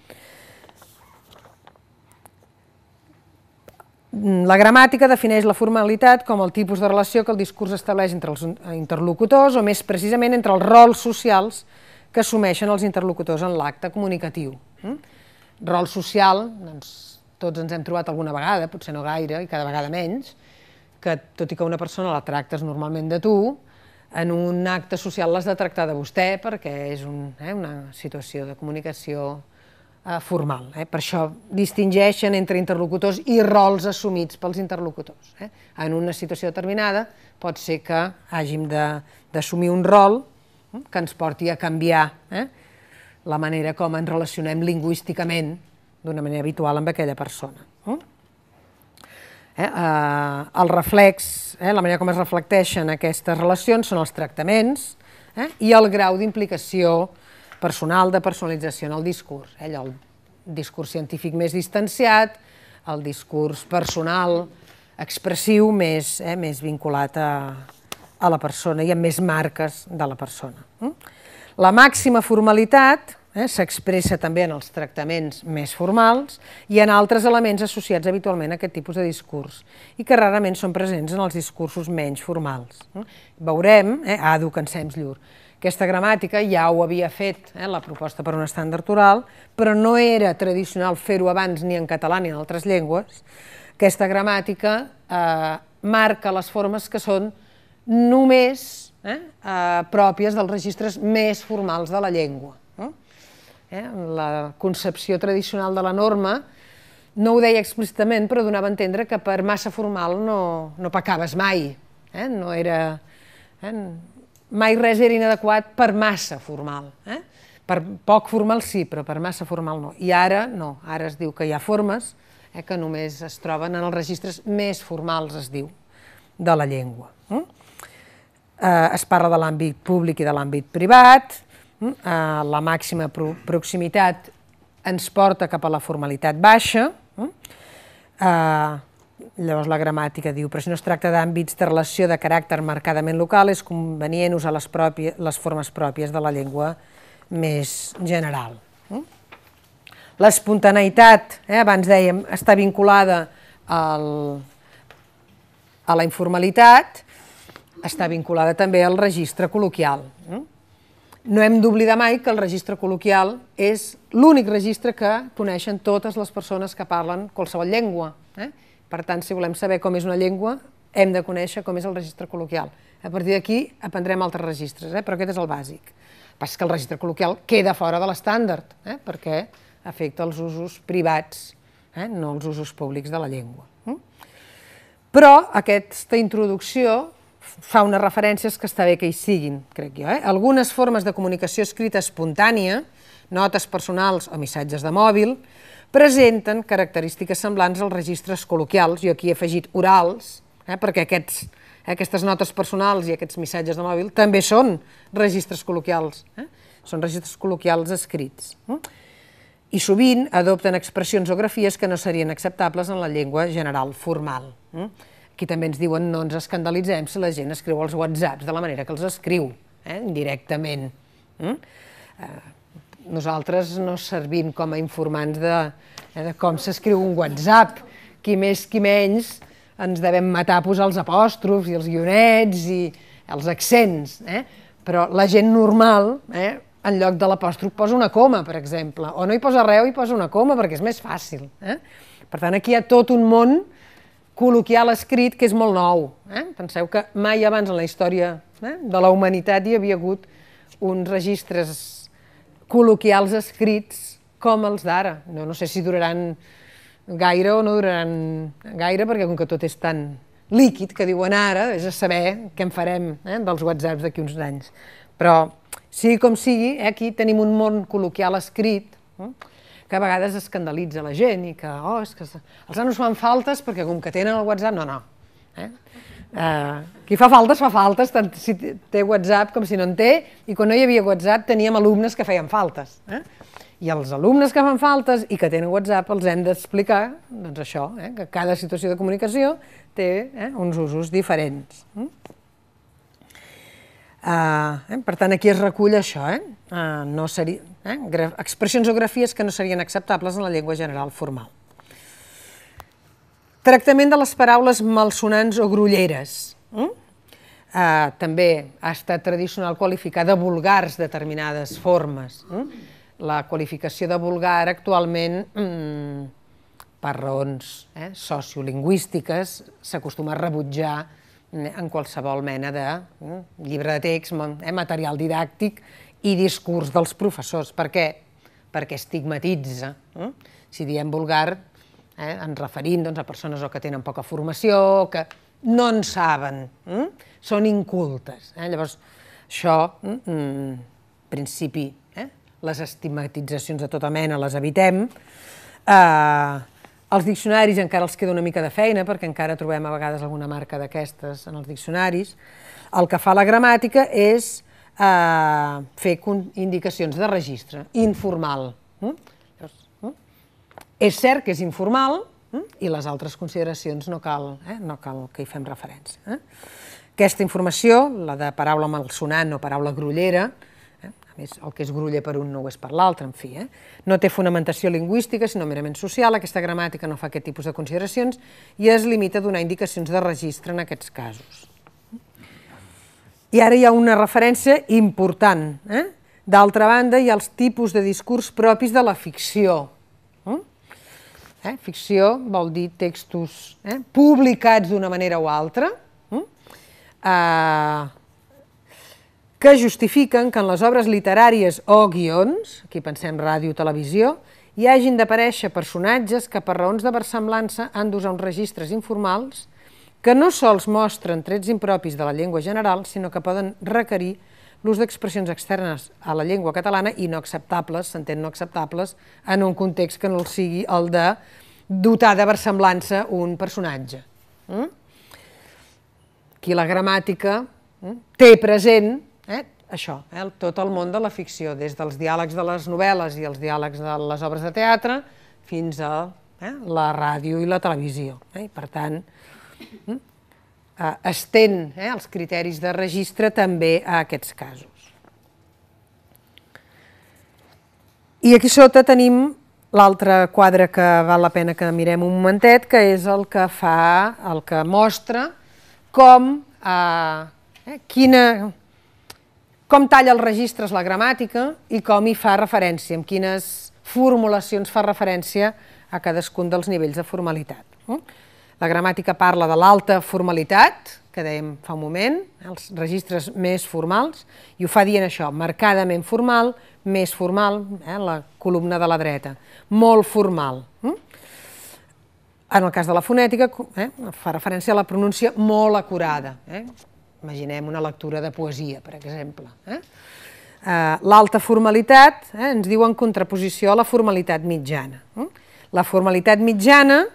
La gramàtica defineix la formalitat com el tipus de relació que el discurs estableix entre els interlocutors o més precisament entre els rols socials que assumeixen els interlocutors en l'acte comunicatiu. Mm? Rol social, doncs, tots ens hem trobat alguna vegada, potser no gaire i cada vegada menys, que tot i que una persona la tractes normalment de tu, en un acte social l'has de tractar de vostè perquè és un, eh, una situació de comunicació formal. Eh? Per això distingeixen entre interlocutors i rols assumits pels interlocutors. Eh? En una situació determinada pot ser que hàgim d'assumir un rol eh, que ens porti a canviar eh? la manera com ens relacionem lingüísticament d'una manera habitual amb aquella persona. Eh? Eh, eh, el reflex, eh, la manera com es reflecteixen aquestes relacions són els tractaments eh, i el grau d'implicació personal, de personalització en el discurs. Eh, el discurs científic més distanciat, el discurs personal, expressiu, més, eh, més vinculat a, a la persona i amb més marques de la persona. Eh? La màxima formalitat eh, s'expressa també en els tractaments més formals i en altres elements associats habitualment a aquest tipus de discurs i que rarament són presents en els discursos menys formals. Eh. Veurem, eh, a Educansems llur, aquesta gramàtica ja ho havia fet eh, la proposta per un estàndard oral, però no era tradicional fer-ho abans ni en català ni en altres llengües. Aquesta gramàtica eh, marca les formes que són només eh, eh, pròpies dels registres més formals de la llengua eh, la concepció tradicional de la norma, no ho deia explícitament, però donava a entendre que per massa formal no, no pecaves mai. Eh? No era, eh? Mai res era inadequat per massa formal. Eh? Per poc formal sí, però per massa formal no. I ara no, ara es diu que hi ha formes eh, que només es troben en els registres més formals, es diu, de la llengua. Eh? Eh, es parla de l'àmbit públic i de l'àmbit privat, Mm? Eh, la màxima pro proximitat ens porta cap a la formalitat baixa, mm? eh, llavors la gramàtica diu, però si no es tracta d'àmbits de relació de caràcter marcadament local, és convenient usar les, pròpies, les formes pròpies de la llengua més general. Mm? L'espontaneïtat, eh, abans dèiem, està vinculada al, a la informalitat, està vinculada també al registre col·loquial. Mm? No hem d'oblidar mai que el registre col·loquial és l'únic registre que coneixen totes les persones que parlen qualsevol llengua. Eh? Per tant, si volem saber com és una llengua, hem de conèixer com és el registre col·loquial. A partir d'aquí aprendrem altres registres, eh? però aquest és el bàsic. El que el registre col·loquial queda fora de l'estàndard, eh? perquè afecta els usos privats, eh? no els usos públics de la llengua. Eh? Però aquesta introducció fa unes referències que està bé que hi siguin, crec jo. Eh? Algunes formes de comunicació escrita espontània, notes personals o missatges de mòbil, presenten característiques semblants als registres col·loquials, jo aquí he afegit orals, eh? perquè aquests, eh, aquestes notes personals i aquests missatges de mòbil també són registres col·loquials, eh? són registres col·loquials escrits. Eh? I sovint adopten expressions o grafies que no serien acceptables en la llengua general formal. Eh? Aquí també ens diuen no ens escandalitzem si la gent escriu els whatsapps de la manera que els escriu, eh, indirectament. Mm? Eh, nosaltres no servim com a informants de, eh, de com s'escriu un whatsapp, qui més qui menys ens devem matar a posar els apòstrofs i els guionets i els accents, eh? però la gent normal, eh, en lloc de l'apòstrof posa una coma, per exemple, o no hi posa res o hi posa una coma perquè és més fàcil. Eh? Per tant, aquí hi ha tot un món col·loquial escrit que és molt nou. Eh? Penseu que mai abans en la història eh, de la humanitat hi havia hagut uns registres col·loquials escrits com els d'ara. No, no sé si duraran gaire o no duraran gaire, perquè com que tot és tan líquid que diuen ara, és a saber què en farem eh, dels whatsapps d'aquí uns anys. Però, sigui com sigui, eh, aquí tenim un món col·loquial escrit, eh, que a vegades escandalitza la gent i que, oh, és que els nanos fan faltes perquè com que tenen el WhatsApp, no, no. Eh? Uh, qui fa faltes, fa faltes, tant si té WhatsApp com si no en té, i quan no hi havia WhatsApp teníem alumnes que feien faltes. Eh? I els alumnes que fan faltes i que tenen WhatsApp els hem d'explicar, doncs això, eh? que cada situació de comunicació té eh? uns usos diferents. Eh? Uh, eh? Per tant, aquí es recull això, eh? No seria, eh? expressions o grafies que no serien acceptables en la llengua general formal. Tractament de les paraules malsonants o grulleres. Mm? Uh, també ha estat tradicional qualificar de vulgars determinades formes. Mm? La qualificació de vulgar actualment, mm, per raons eh, sociolingüístiques, s'acostuma a rebutjar eh, en qualsevol mena de eh, llibre de text, eh, material didàctic i discurs dels professors. Per què? Perquè estigmatitza. Eh? Si diem vulgar, eh, en referint doncs, a persones o que tenen poca formació, que no en saben, eh? són incultes. Eh? Llavors, això, en mm, principi, eh? les estigmatitzacions de tota mena les evitem. Eh, els diccionaris encara els queda una mica de feina, perquè encara trobem a vegades alguna marca d'aquestes en els diccionaris. El que fa la gramàtica és eh, fer indicacions de registre, informal. Mm? És cert que és informal mm? i les altres consideracions no cal, eh? no cal que hi fem referència. Eh? Aquesta informació, la de paraula malsonant o paraula grullera, eh? a més el que és gruller per un no ho és per l'altre, en fi, eh? no té fonamentació lingüística, sinó merament social, aquesta gramàtica no fa aquest tipus de consideracions i es limita a donar indicacions de registre en aquests casos. I ara hi ha una referència important. Eh? D'altra banda, hi ha els tipus de discurs propis de la ficció, Eh? Ficció vol dir textos eh? publicats d'una manera o altra, eh? que justifiquen que en les obres literàries o guions, aquí pensem ràdio, televisió, hi hagin d'aparèixer personatges que per raons de versemblança han d'usar uns registres informals que no sols mostren trets impropis de la llengua general, sinó que poden requerir l'ús d'expressions externes a la llengua catalana i no acceptables, s'entén no acceptables, en un context que no el sigui el de dotar de versemblança un personatge. Mm? Aquí la gramàtica mm, té present eh, això, eh, tot el món de la ficció, des dels diàlegs de les novel·les i els diàlegs de les obres de teatre fins a eh, la ràdio i la televisió. Eh? I per tant, mm, eh, estén eh, els criteris de registre també a aquests casos. I aquí sota tenim l'altre quadre que val la pena que mirem un momentet, que és el que fa, el que mostra com, eh, eh, quina, com talla els registres la gramàtica i com hi fa referència, amb quines formulacions fa referència a cadascun dels nivells de formalitat. Eh? La gramàtica parla de l'alta formalitat, que dèiem fa un moment, els registres més formals, i ho fa dient això, marcadament formal, més formal, eh, la columna de la dreta, molt formal. Hm? En el cas de la fonètica, eh, fa referència a la pronúncia molt acurada. Eh? Imaginem una lectura de poesia, per exemple. Eh? Eh, L'alta formalitat eh, ens diu en contraposició a la formalitat mitjana. Eh? La formalitat mitjana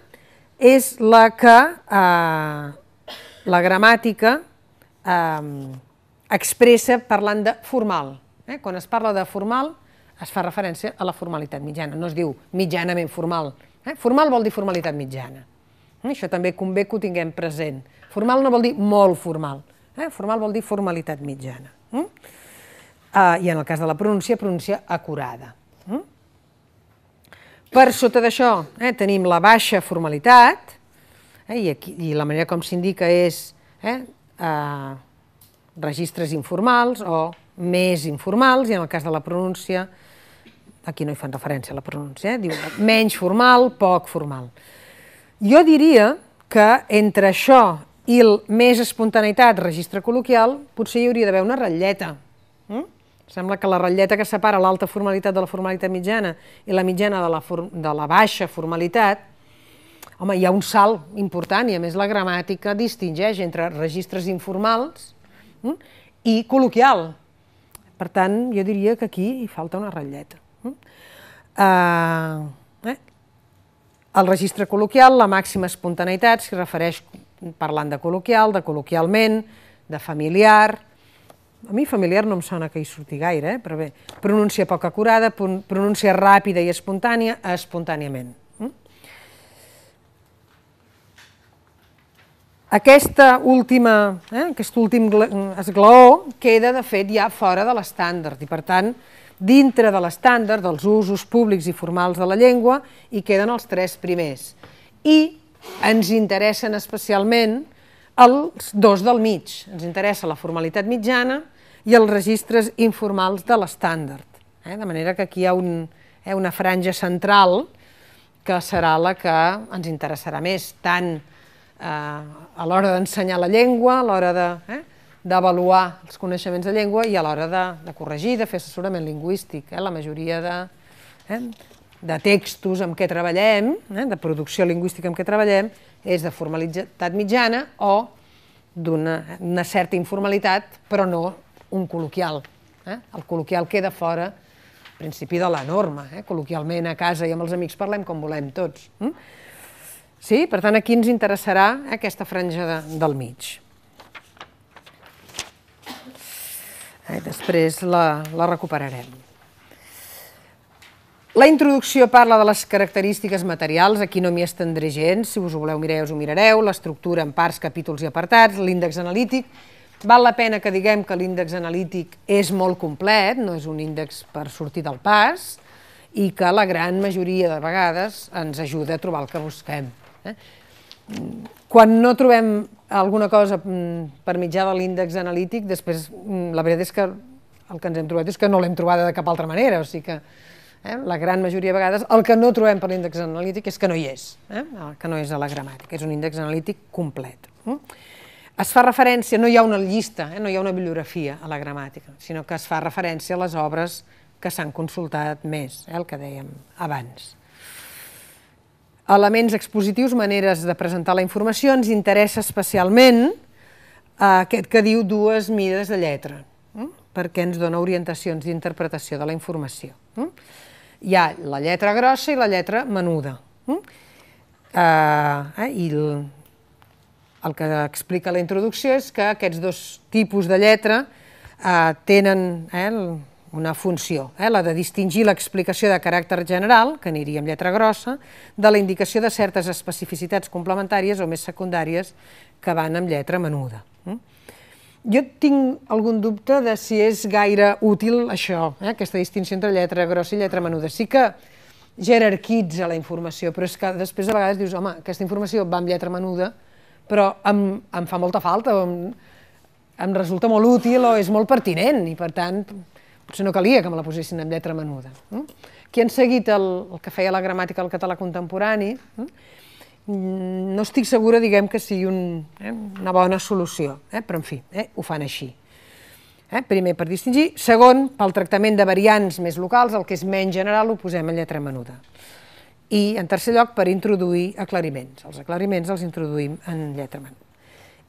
és la que eh, la gramàtica eh, expressa parlant de formal. Eh? Quan es parla de formal, es fa referència a la formalitat mitjana, no es diu mitjanament formal. Eh? Formal vol dir formalitat mitjana. Eh? Això també convé que ho tinguem present. Formal no vol dir molt formal, eh? formal vol dir formalitat mitjana. Eh? Uh, I en el cas de la pronúncia, pronúncia acurada. Per sota d'això eh, tenim la baixa formalitat, eh, i, aquí, i la manera com s'indica és eh, eh, registres informals o més informals, i en el cas de la pronúncia, aquí no hi fan referència a la pronúncia, eh, diu menys formal, poc formal. Jo diria que entre això i el més espontaneïtat, registre col·loquial, potser hi hauria d'haver una ratlleta. Sembla que la ratlleta que separa l'alta formalitat de la formalitat mitjana i la mitjana de la, de la baixa formalitat, home, hi ha un salt important i a més la gramàtica distingeix entre registres informals mm, i col·loquial. Per tant, jo diria que aquí hi falta una ratlleta. Mm? Uh, eh? El registre col·loquial, la màxima espontaneïtat, s'hi refereix parlant de col·loquial, de col·loquialment, de familiar, a mi familiar no em sona que hi surti gaire, eh? però bé, pronúncia poc acurada, pronúncia ràpida i espontània, espontàniament. Mm? Aquesta última, eh, aquest últim esglaó queda, de fet, ja fora de l'estàndard i, per tant, dintre de l'estàndard dels usos públics i formals de la llengua hi queden els tres primers. I ens interessen especialment els dos del mig. Ens interessa la formalitat mitjana i els registres informals de l'estàndard. Eh? De manera que aquí hi ha un, eh, una franja central que serà la que ens interessarà més, tant eh, a l'hora d'ensenyar la llengua, a l'hora de, eh, d'avaluar els coneixements de llengua i a l'hora de, de corregir, de fer assessorament lingüístic. Eh? La majoria de, eh, de textos amb què treballem, eh, de producció lingüística amb què treballem, és de formalitat mitjana o d'una certa informalitat, però no un col·loquial. Eh? El col·loquial queda fora principi de la norma. Eh? Col·loquialment a casa i amb els amics parlem com volem tots. Mm? Sí, per tant, aquí ens interessarà aquesta franja de, del mig. Eh, després la, la recuperarem. La introducció parla de les característiques materials, aquí no m'hi estendré gens, si us ho voleu mirar us ho mirareu, l'estructura en parts, capítols i apartats, l'índex analític. Val la pena que diguem que l'índex analític és molt complet, no és un índex per sortir del pas, i que la gran majoria de vegades ens ajuda a trobar el que busquem. Eh? Quan no trobem alguna cosa mm, per mitjà de l'índex analític, després mm, la veritat és que el que ens hem trobat és que no l'hem trobada de cap altra manera, o sigui que Eh? La gran majoria de vegades el que no trobem per l'índex analític és que no hi és, eh? que no és a la gramàtica, és un índex analític complet. Eh? Es fa referència, no hi ha una llista, eh? no hi ha una bibliografia a la gramàtica, sinó que es fa referència a les obres que s'han consultat més, eh? el que dèiem abans. Elements expositius, maneres de presentar la informació, ens interessa especialment eh, aquest que diu dues mides de lletra, eh? perquè ens dona orientacions d'interpretació de la informació. Eh? Hi ha la lletra grossa i la lletra menuda. Uh, eh, I el, el que explica la introducció és que aquests dos tipus de lletra uh, tenen eh, una funció, eh, la de distingir l'explicació de caràcter general, que aniria amb lletra grossa, de la indicació de certes especificitats complementàries o més secundàries que van amb lletra menuda. Mm? Jo tinc algun dubte de si és gaire útil això, eh, aquesta distinció entre lletra grossa i lletra menuda. Sí que jerarquitza la informació, però és que després a vegades dius, home, aquesta informació va amb lletra menuda, però em, em fa molta falta, em, em resulta molt útil o és molt pertinent, i per tant, potser no calia que me la posessin en lletra menuda. Eh? Qui han seguit el, el que feia la gramàtica del català contemporani, eh? No estic segura, diguem, que sigui un, eh, una bona solució, eh? però en fi, eh, ho fan així. Eh? Primer per distingir, segon, pel tractament de variants més locals, el que és menys general ho posem en lletra menuda. I en tercer lloc, per introduir aclariments. Els aclariments els introduïm en lletra menuda.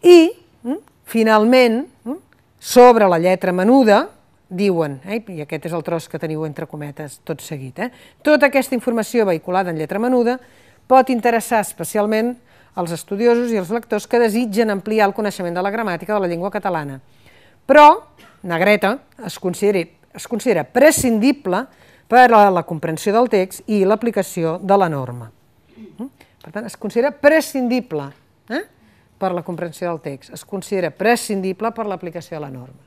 I, mm, finalment, mm, sobre la lletra menuda, diuen, eh, i aquest és el tros que teniu entre cometes tot seguit, eh, tota aquesta informació vehiculada en lletra menuda pot interessar especialment als estudiosos i als lectors que desitgen ampliar el coneixement de la gramàtica de la llengua catalana. Però, negreta, es considera, es considera prescindible per a la comprensió del text i l'aplicació de la norma. Mm? Per tant, es considera prescindible eh? per la comprensió del text, es considera prescindible per l'aplicació de la norma.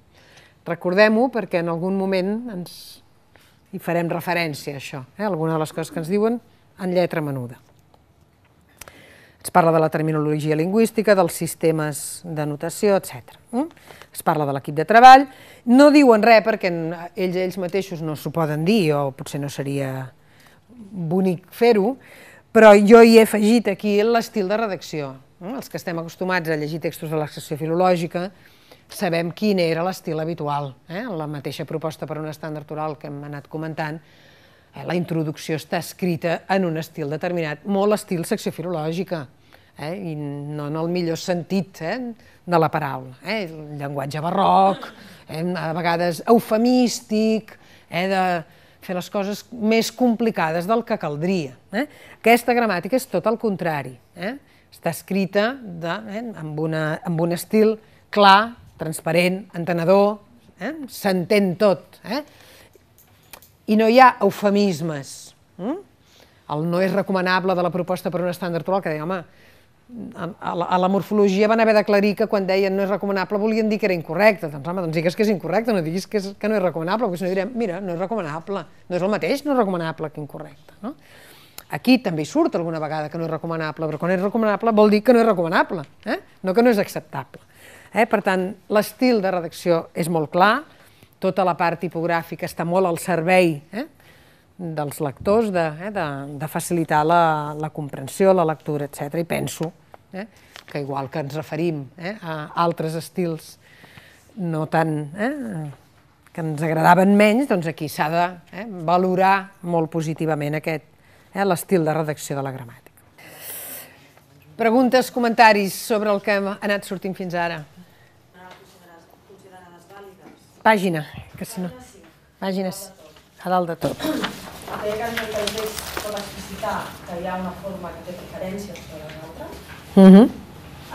Recordem-ho perquè en algun moment ens hi farem referència a això, eh? alguna de les coses que ens diuen en lletra menuda. Es parla de la terminologia lingüística, dels sistemes de notació, etc. Mm? Es parla de l'equip de treball. No diuen res perquè ells ells mateixos no s'ho poden dir, o potser no seria bonic fer-ho, però jo hi he afegit aquí l'estil de redacció. Mm? Els que estem acostumats a llegir textos de la secció filològica sabem quin era l'estil habitual. Eh? La mateixa proposta per un estàndard oral que hem anat comentant Eh, la introducció està escrita en un estil determinat, molt estil secció filològica, eh? i no en el millor sentit eh? de la paraula. Eh? Llenguatge barroc, eh? a vegades eufemístic, eh? de fer les coses més complicades del que caldria. Eh? Aquesta gramàtica és tot el contrari. Eh? Està escrita de, eh? amb, una, amb un estil clar, transparent, entenedor, eh? s'entén tot. Eh? I no hi ha eufemismes. Mm? El no és recomanable de la proposta per un estàndard oral, que deia, home, a la, a la morfologia van haver d'aclarir que quan deien no és recomanable volien dir que era incorrecte. Doncs home, doncs digues que és incorrecte, no diguis que, és, que no és recomanable, perquè si no direm, mira, no és recomanable, no és el mateix no és recomanable que incorrecte. No? Aquí també surt alguna vegada que no és recomanable, però quan és recomanable vol dir que no és recomanable, eh? no que no és acceptable. Eh? Per tant, l'estil de redacció és molt clar, tota la part tipogràfica està molt al servei eh? dels lectors, de, eh? de, de facilitar la, la comprensió, la lectura, etc. I penso eh? que igual que ens referim eh? a altres estils no tan... Eh? que ens agradaven menys, doncs aquí s'ha de eh? valorar molt positivament aquest, eh, l'estil de redacció de la gramàtica. Preguntes, comentaris sobre el que hem anat sortint fins ara? Pàgina, que si no... Pàgines, a dalt de tot. Cas en què el text pot explicitar que hi ha una forma que té preferència sobre l'altra, Uh -huh.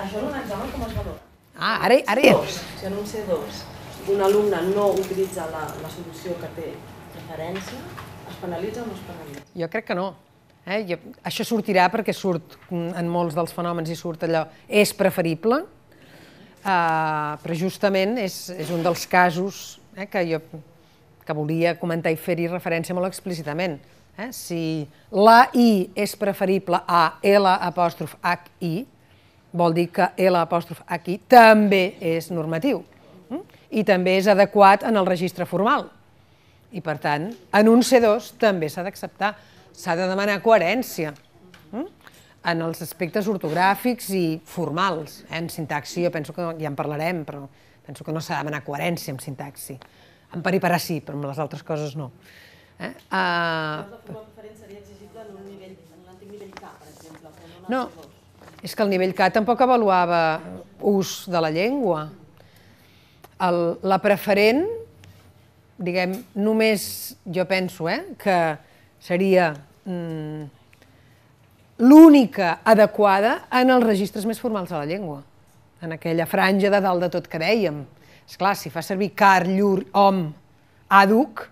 això en un examen com es valora? Ah, ara, ara ja... Dos, si en un C2 un alumne no utilitza la, la solució que té preferència, es penalitza o no es penalitza? Jo crec que no. Eh? Jo, això sortirà perquè surt, en molts dels fenòmens hi surt allò, és preferible, uh, però justament és, és un dels casos eh, que jo que volia comentar i fer-hi referència molt explícitament. Eh? Si la I és preferible a L apòstrof H-I, vol dir que L apòstrof H-I també és normatiu mm? i també és adequat en el registre formal. I, per tant, en un C2 també s'ha d'acceptar, s'ha de demanar coherència? En els aspectes ortogràfics i formals. Eh? En sintaxi jo penso que ja en parlarem, però penso que no s'ha de demanar coherència en sintaxi. En periparà sí, però amb les altres coses no. Eh? Uh, La forma preferent seria exigible en un nivell, en l'antic nivell K, per exemple, però no en el no, C2. és que el nivell K tampoc avaluava ús de la llengua. El, la preferent, diguem, només jo penso eh, que seria mm, l'única adequada en els registres més formals de la llengua, en aquella franja de dalt de tot que dèiem. És clar, si fas servir car, llur, om, àduc,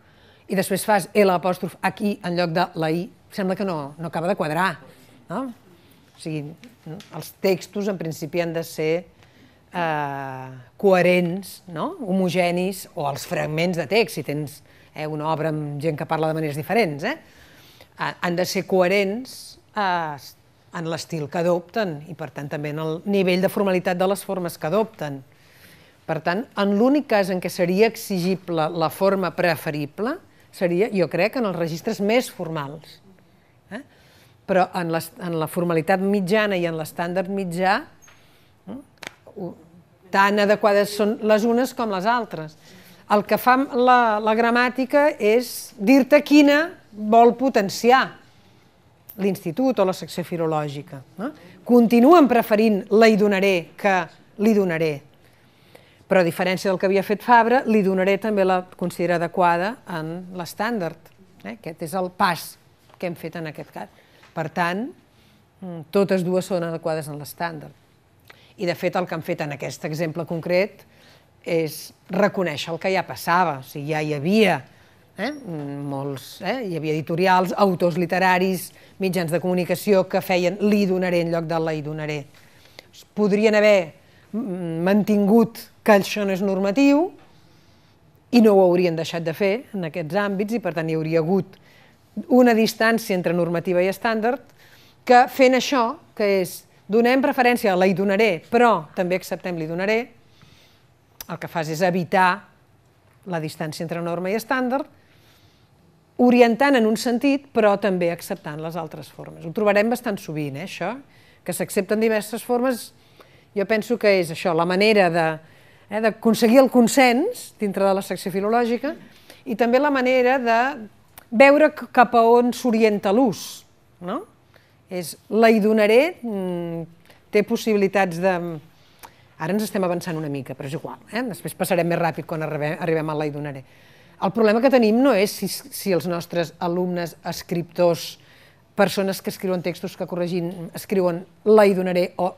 i després fas L apòstrof aquí en lloc de la I, sembla que no, no acaba de quadrar. No? O sigui, els textos en principi han de ser eh, coherents, no? homogenis, o els fragments de text, si tens eh, una obra amb gent que parla de maneres diferents, eh? han de ser coherents en l'estil que adopten i, per tant, també en el nivell de formalitat de les formes que adopten. Per tant, en l'únic cas en què seria exigible la forma preferible seria, jo crec, en els registres més formals. Eh? Però en, les, en la formalitat mitjana i en l'estàndard mitjà, eh? tan adequades són les unes com les altres. El que fa la, la gramàtica és dir-te quina vol potenciar l'institut o la secció filològica. No? Continuen preferint la hi donaré que li donaré. Però a diferència del que havia fet Fabra, li donaré també la considera adequada en l'estàndard. Eh? Aquest és el pas que hem fet en aquest cas. Per tant, totes dues són adequades en l'estàndard. I, de fet, el que han fet en aquest exemple concret és reconèixer el que ja passava. O sigui, ja hi havia eh, molts, eh, hi havia editorials, autors literaris, mitjans de comunicació que feien li donaré en lloc de la hi donaré. Podrien haver mantingut que això no és normatiu i no ho haurien deixat de fer en aquests àmbits i per tant hi hauria hagut una distància entre normativa i estàndard que fent això, que és donem preferència a la hi donaré, però també acceptem li donaré, el que fas és evitar la distància entre norma i estàndard, orientant en un sentit, però també acceptant les altres formes. Ho trobarem bastant sovint, eh, això, que s'accepten diverses formes. Jo penso que és això, la manera de, eh, d'aconseguir el consens dintre de la secció filològica i també la manera de veure cap a on s'orienta l'ús. No? És, la hi donaré, mm, té possibilitats de... Ara ens estem avançant una mica, però és igual. Eh? Després passarem més ràpid quan arribem, arribem a la hi donaré. El problema que tenim no és si, si els nostres alumnes, escriptors, persones que escriuen textos que corregin, escriuen la hi donaré o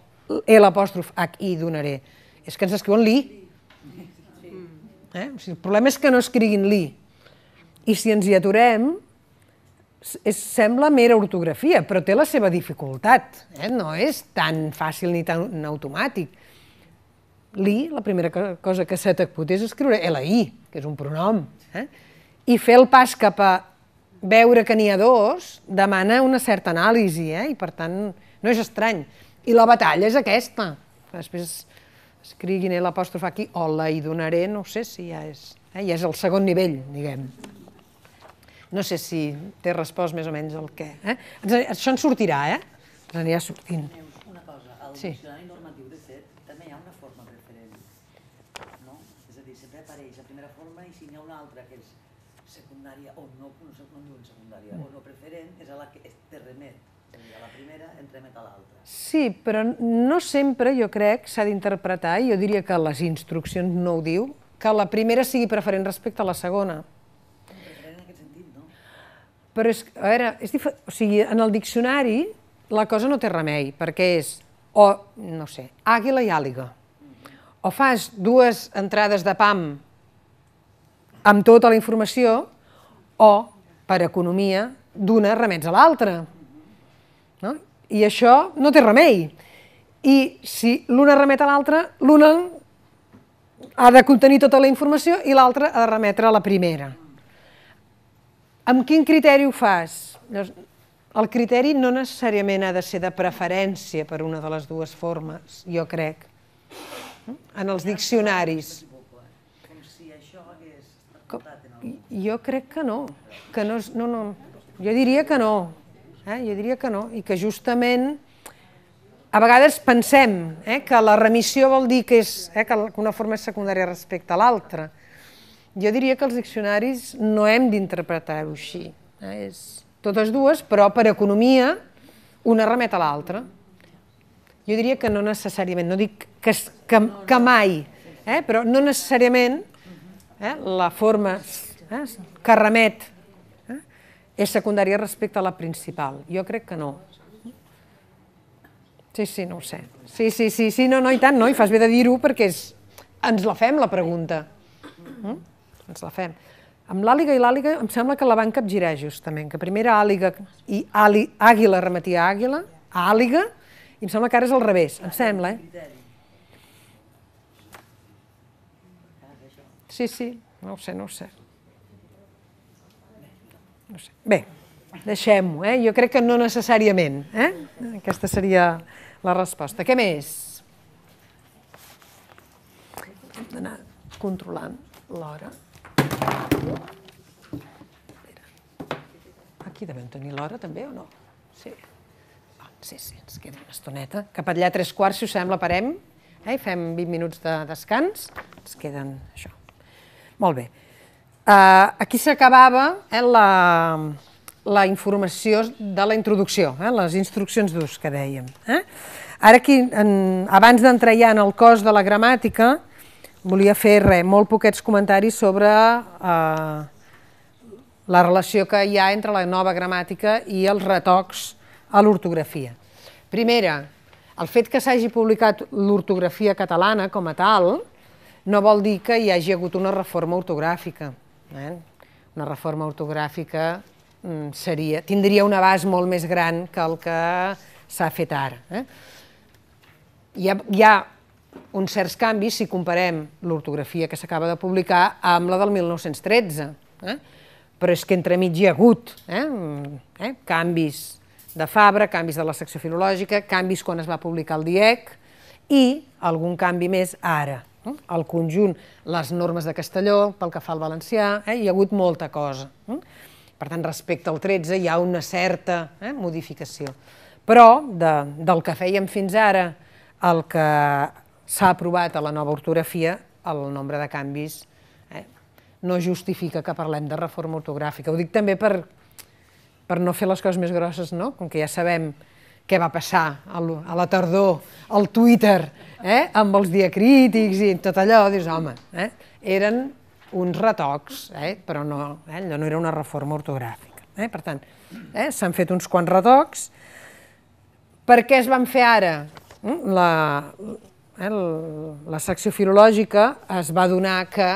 l'apòstrof h i donaré. És que ens escriuen li. Eh? O sigui, el problema és que no escriguin li. I si ens hi aturem, és, sembla mera ortografia, però té la seva dificultat. Eh? No és tan fàcil ni tan automàtic. Li, la primera cosa que se t'acut és escriure LI, que és un pronom, eh? i fer el pas cap a veure que n'hi ha dos demana una certa anàlisi, eh? i per tant no és estrany. I la batalla és aquesta. Després escriguin l'apòstrof aquí, o la hi donaré, no sé si ja és, eh? ja és el segon nivell, diguem. No sé si té respost més o menys el què. Eh? Això en sortirà, eh? Ens anirà sortint. Una cosa, al sí. diccionari normatiu, de fet, també hi ha una forma preferent, no? És a dir, sempre apareix la primera forma i si n'hi ha una altra que és secundària o no, no sé com diuen secundària, mm. o no preferent, és a la que te remet. És a dir, a la primera en remet a l'altra. Sí, però no sempre, jo crec, s'ha d'interpretar, i jo diria que les instruccions no ho diu, que la primera sigui preferent respecte a la segona. En aquest sentit, no? Però és, a veure, és o sigui, en el diccionari la cosa no té remei, perquè és, o, no sé, àguila i àliga. O fas dues entrades de PAM amb tota la informació, o, per economia, d'una remets a l'altra. No? I això no té remei. I si l'una remet a l'altra, l'una ha de contenir tota la informació i l'altra ha de remetre a la primera. Amb quin criteri ho fas? El criteri no necessàriament ha de ser de preferència per una de les dues formes, jo crec, en els diccionaris. Jo crec que no, que no, no, no. jo diria que no, eh? jo diria que no, i que justament a vegades pensem eh, que la remissió vol dir que, és, eh, que una forma és secundària respecte a l'altra. Jo diria que els diccionaris no hem d'interpretar-ho així. Eh? És totes dues, però per economia una remet a l'altra. Jo diria que no necessàriament, no dic que, que, que mai, eh? però no necessàriament eh? la forma eh? que remet? És secundària respecte a la principal. Jo crec que no. Sí, sí, no ho sé. Sí, sí, sí, sí no, no, i tant, no, i fas bé de dir-ho perquè és, ens la fem, la pregunta. Mm? Ens la fem. Amb l'àliga i l'àliga em sembla que la van capgirar justament, que primer era àliga i àli, àguila remetia àguila, a àliga, i em sembla que ara és al revés, em sembla, eh? Sí, sí, no ho sé, no ho sé. No sé. Bé, deixem-ho, eh? Jo crec que no necessàriament, eh? Aquesta seria la resposta. Què més? Hem d'anar controlant l'hora. Aquí devem tenir l'hora també o no? Sí. Sí, sí, ens queda una estoneta. Cap allà tres quarts, si us sembla, parem eh? i fem 20 minuts de descans. Ens queden això. Molt bé. Uh, aquí s'acabava eh, la, la informació de la introducció, eh, les instruccions d'ús que dèiem. Eh? Ara aquí, en, abans d'entrar ja en el cos de la gramàtica, volia fer re, molt poquets comentaris sobre eh, la relació que hi ha entre la nova gramàtica i els retocs a l'ortografia. Primera, el fet que s'hagi publicat l'ortografia catalana com a tal no vol dir que hi hagi hagut una reforma ortogràfica. Eh? Una reforma ortogràfica Mm, seria, tindria un abast molt més gran que el que s'ha fet ara. Eh? Hi, ha, hi ha uns certs canvis si comparem l'ortografia que s'acaba de publicar amb la del 1913, eh? però és que entremig hi ha hagut eh? Eh? canvis de Fabra, canvis de la secció filològica, canvis quan es va publicar el DIEC i algun canvi més ara. Eh? El conjunt, les normes de Castelló, pel que fa al valencià, eh? hi ha hagut molta cosa. Eh? Per tant, respecte al 13 hi ha una certa eh, modificació. Però de, del que fèiem fins ara, el que s'ha aprovat a la nova ortografia, el nombre de canvis eh, no justifica que parlem de reforma ortogràfica. Ho dic també per, per no fer les coses més grosses, no? com que ja sabem què va passar a la tardor al Twitter, eh? amb els diacrítics i tot allò, dius, home, eh? eren uns retocs, eh? però no, eh? allò no era una reforma ortogràfica. Eh? Per tant, eh? s'han fet uns quants retocs. Per què es van fer ara? Mm, la, eh? la secció filològica es va donar que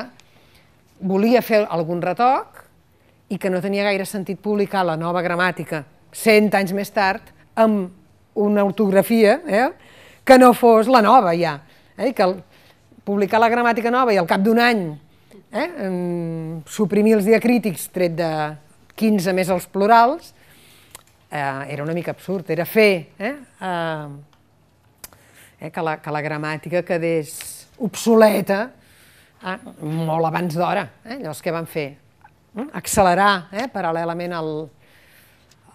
volia fer algun retoc i que no tenia gaire sentit publicar la nova gramàtica cent anys més tard amb una ortografia eh, que no fos la nova ja. Eh, que el, publicar la gramàtica nova i al cap d'un any eh, suprimir els diacrítics tret de 15 més els plurals, eh, era una mica absurd, era fer eh, eh, eh, que, la, que la gramàtica quedés obsoleta eh, molt abans d'hora. Eh, llavors què van fer? Eh, accelerar eh, paral·lelament al,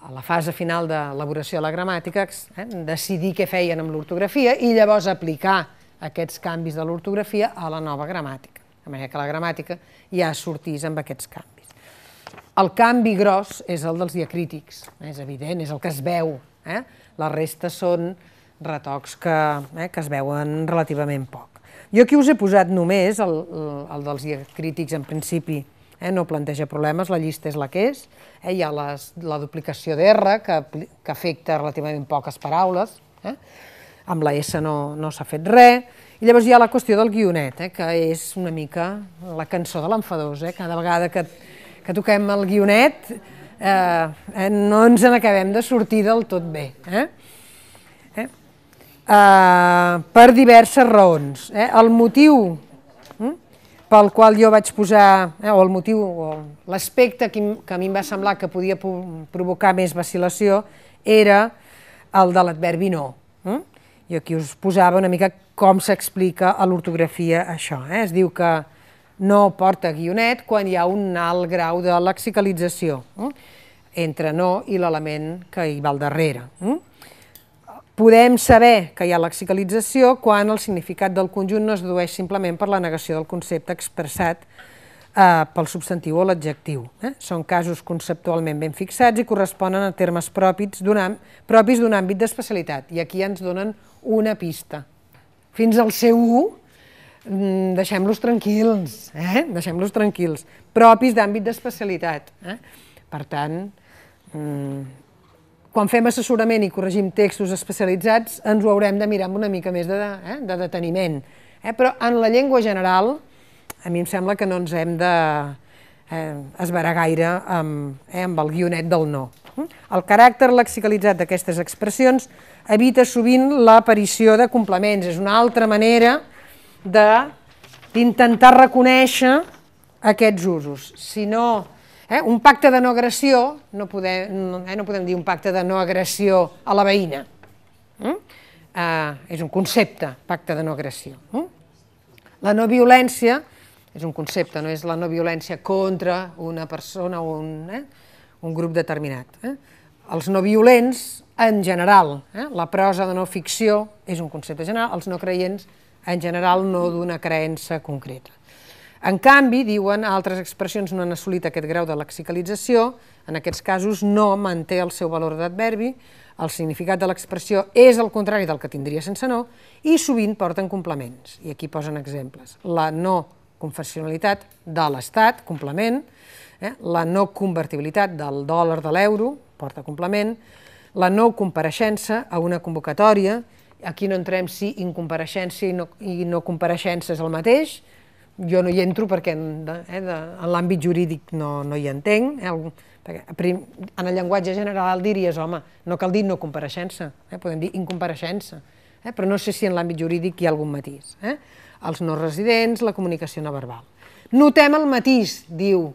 a la fase final d'elaboració de la gramàtica, eh, decidir què feien amb l'ortografia i llavors aplicar aquests canvis de l'ortografia a la nova gramàtica, de manera que la gramàtica ja sortís amb aquests canvis. El canvi gros és el dels diacrítics, és evident, és el que es veu. Eh? La resta són retocs que, eh, que es veuen relativament poc. Jo aquí us he posat només el, el dels diacrítics en principi, eh, no planteja problemes, la llista és la que és, eh, hi ha les, la duplicació d'R que, que afecta relativament poques paraules, eh? amb la S no, no s'ha fet res, i llavors hi ha la qüestió del guionet, eh, que és una mica la cançó de l'enfadós, eh? cada vegada que, que toquem el guionet eh, eh, no ens n'acabem de sortir del tot bé. Eh? Eh? Uh, per diverses raons. Eh? El motiu pel qual jo vaig posar, eh, o el motiu, o l'aspecte que, que a mi em va semblar que podia provocar més vacil·lació, era el de l'adverbi no. Hm? I aquí us posava una mica com s'explica a l'ortografia això. Eh? Es diu que no porta guionet quan hi ha un alt grau de lexicalització eh? entre no i l'element que hi va al darrere. Eh? Podem saber que hi ha lexicalització quan el significat del conjunt no es dedueix simplement per la negació del concepte expressat eh, pel substantiu o l'adjectiu. Eh? Són casos conceptualment ben fixats i corresponen a termes propis d'un àmbit d'especialitat. I aquí ens donen una pista. Fins al seu 1, mm, deixem-los tranquils, eh? deixem-los tranquils, propis d'àmbit d'especialitat. Eh? Per tant, mm, quan fem assessorament i corregim textos especialitzats, ens ho haurem de mirar amb una mica més de, eh? de deteniment. Eh? Però en la llengua general, a mi em sembla que no ens hem de eh, esverar gaire amb, eh, amb el guionet del no. El caràcter lexicalitzat d'aquestes expressions evita sovint l'aparició de complements. És una altra manera d'intentar reconèixer aquests usos. Si no, eh, un pacte de no agressió, no podem, eh, no podem dir un pacte de no agressió a la veïna. Mm? Eh, és un concepte, pacte de no agressió. Mm? La no violència és un concepte, no és la no violència contra una persona o un, eh, un grup determinat. Eh? Els no violents en general. Eh? La prosa de no ficció és un concepte general, els no creients en general no d'una creença concreta. En canvi, diuen, altres expressions no han assolit aquest grau de lexicalització, en aquests casos no manté el seu valor d'adverbi, el significat de l'expressió és el contrari del que tindria sense no, i sovint porten complements. I aquí posen exemples. La no confessionalitat de l'Estat, complement, eh? la no convertibilitat del dòlar de l'euro, porta complement, la no compareixença a una convocatòria, aquí no entrem si incompareixença i no, i no compareixença és el mateix, jo no hi entro perquè eh, de, en l'àmbit jurídic no, no hi entenc, eh, el, perquè en el llenguatge general diries, home, no cal dir no compareixença, eh, podem dir incompareixença, eh, però no sé si en l'àmbit jurídic hi ha algun matís. Eh? Els no residents, la comunicació no verbal. Notem el matís, diu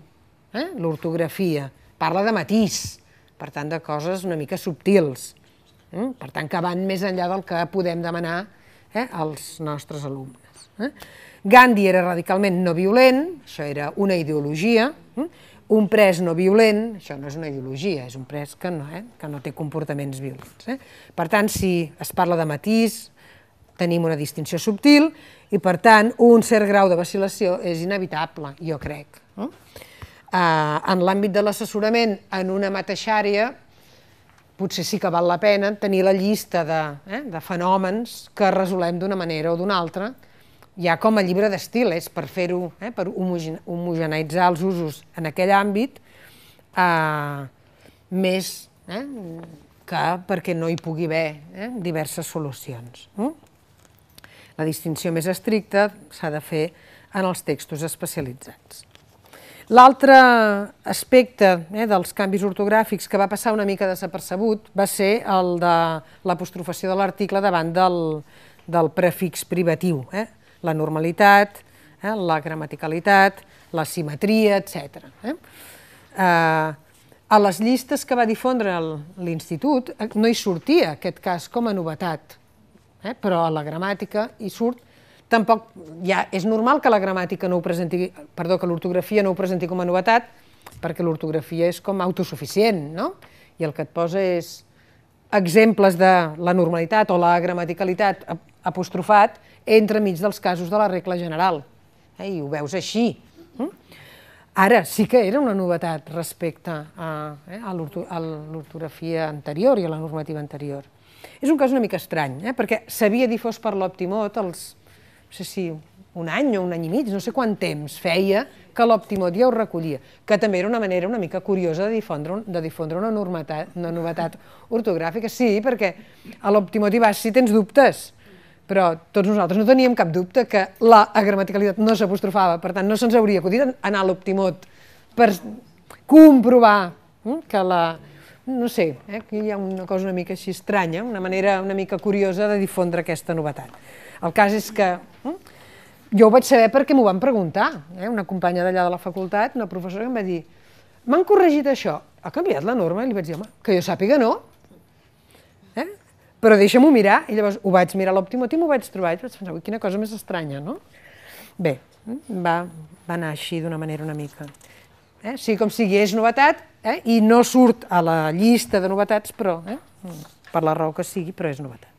eh, l'ortografia, parla de matís, per tant, de coses una mica subtils, eh? per tant, que van més enllà del que podem demanar eh, als nostres alumnes. Eh? Gandhi era radicalment no violent, això era una ideologia, eh? un pres no violent, això no és una ideologia, és un pres que no, eh? que no té comportaments violents. Eh? Per tant, si es parla de matís, tenim una distinció subtil i, per tant, un cert grau de vacil·lació és inevitable, jo crec. Eh? Eh, en l'àmbit de l'assessorament en una mateixa àrea, potser sí que val la pena tenir la llista de, eh, de fenòmens que resolem d'una manera o d'una altra, ja com a llibre d'estil, és per fer-ho, eh, per homogeneitzar els usos en aquell àmbit, eh, més eh, que perquè no hi pugui haver eh, diverses solucions. Eh? La distinció més estricta s'ha de fer en els textos especialitzats. L'altre aspecte eh, dels canvis ortogràfics que va passar una mica desapercebut va ser el de l'apostrofació de l'article davant del, del prefix privatiu, eh? La normalitat, eh? la gramaticalitat, la simetria, etc. Eh? Eh, a les llistes que va difondre l'Institut eh, no hi sortia aquest cas com a novetat, eh? però a la gramàtica hi surt. Tampoc, ja és normal que la gramàtica no ho presenti, perdó, que l'ortografia no ho presenti com a novetat, perquè l'ortografia és com autosuficient, no? I el que et posa és exemples de la normalitat o la gramaticalitat apostrofat entremig dels casos de la regla general. Eh? I ho veus així. Mm? Ara sí que era una novetat respecte a, eh, a l'ortografia anterior i a la normativa anterior. És un cas una mica estrany, eh, perquè s'havia difós per l'Optimot els, no sé si un any o un any i mig, no sé quant temps feia que l'Optimot ja ho recollia, que també era una manera una mica curiosa de difondre, de difondre una, normatat, una novetat ortogràfica. Sí, perquè a l'Optimot hi vas si tens dubtes, però tots nosaltres no teníem cap dubte que la gramaticalitat no s'apostrofava, per tant no se'ns hauria acudit anar a l'Optimot per comprovar hm, que la... No sé, eh, aquí hi ha una cosa una mica així estranya, una manera una mica curiosa de difondre aquesta novetat. El cas és que hm, jo ho vaig saber perquè m'ho van preguntar, eh, una companya d'allà de la facultat, una professora em va dir m'han corregit això, ha canviat la norma? I li vaig dir, home, que jo sàpiga no, però deixa-m'ho mirar, i llavors ho vaig mirar a l'Optimot i m'ho vaig trobar, i vaig pensar, ui, quina cosa més estranya, no? Bé, va, va anar així d'una manera una mica. Eh? Sí, com sigui, és novetat, eh? i no surt a la llista de novetats, però, eh? per la raó que sigui, però és novetat.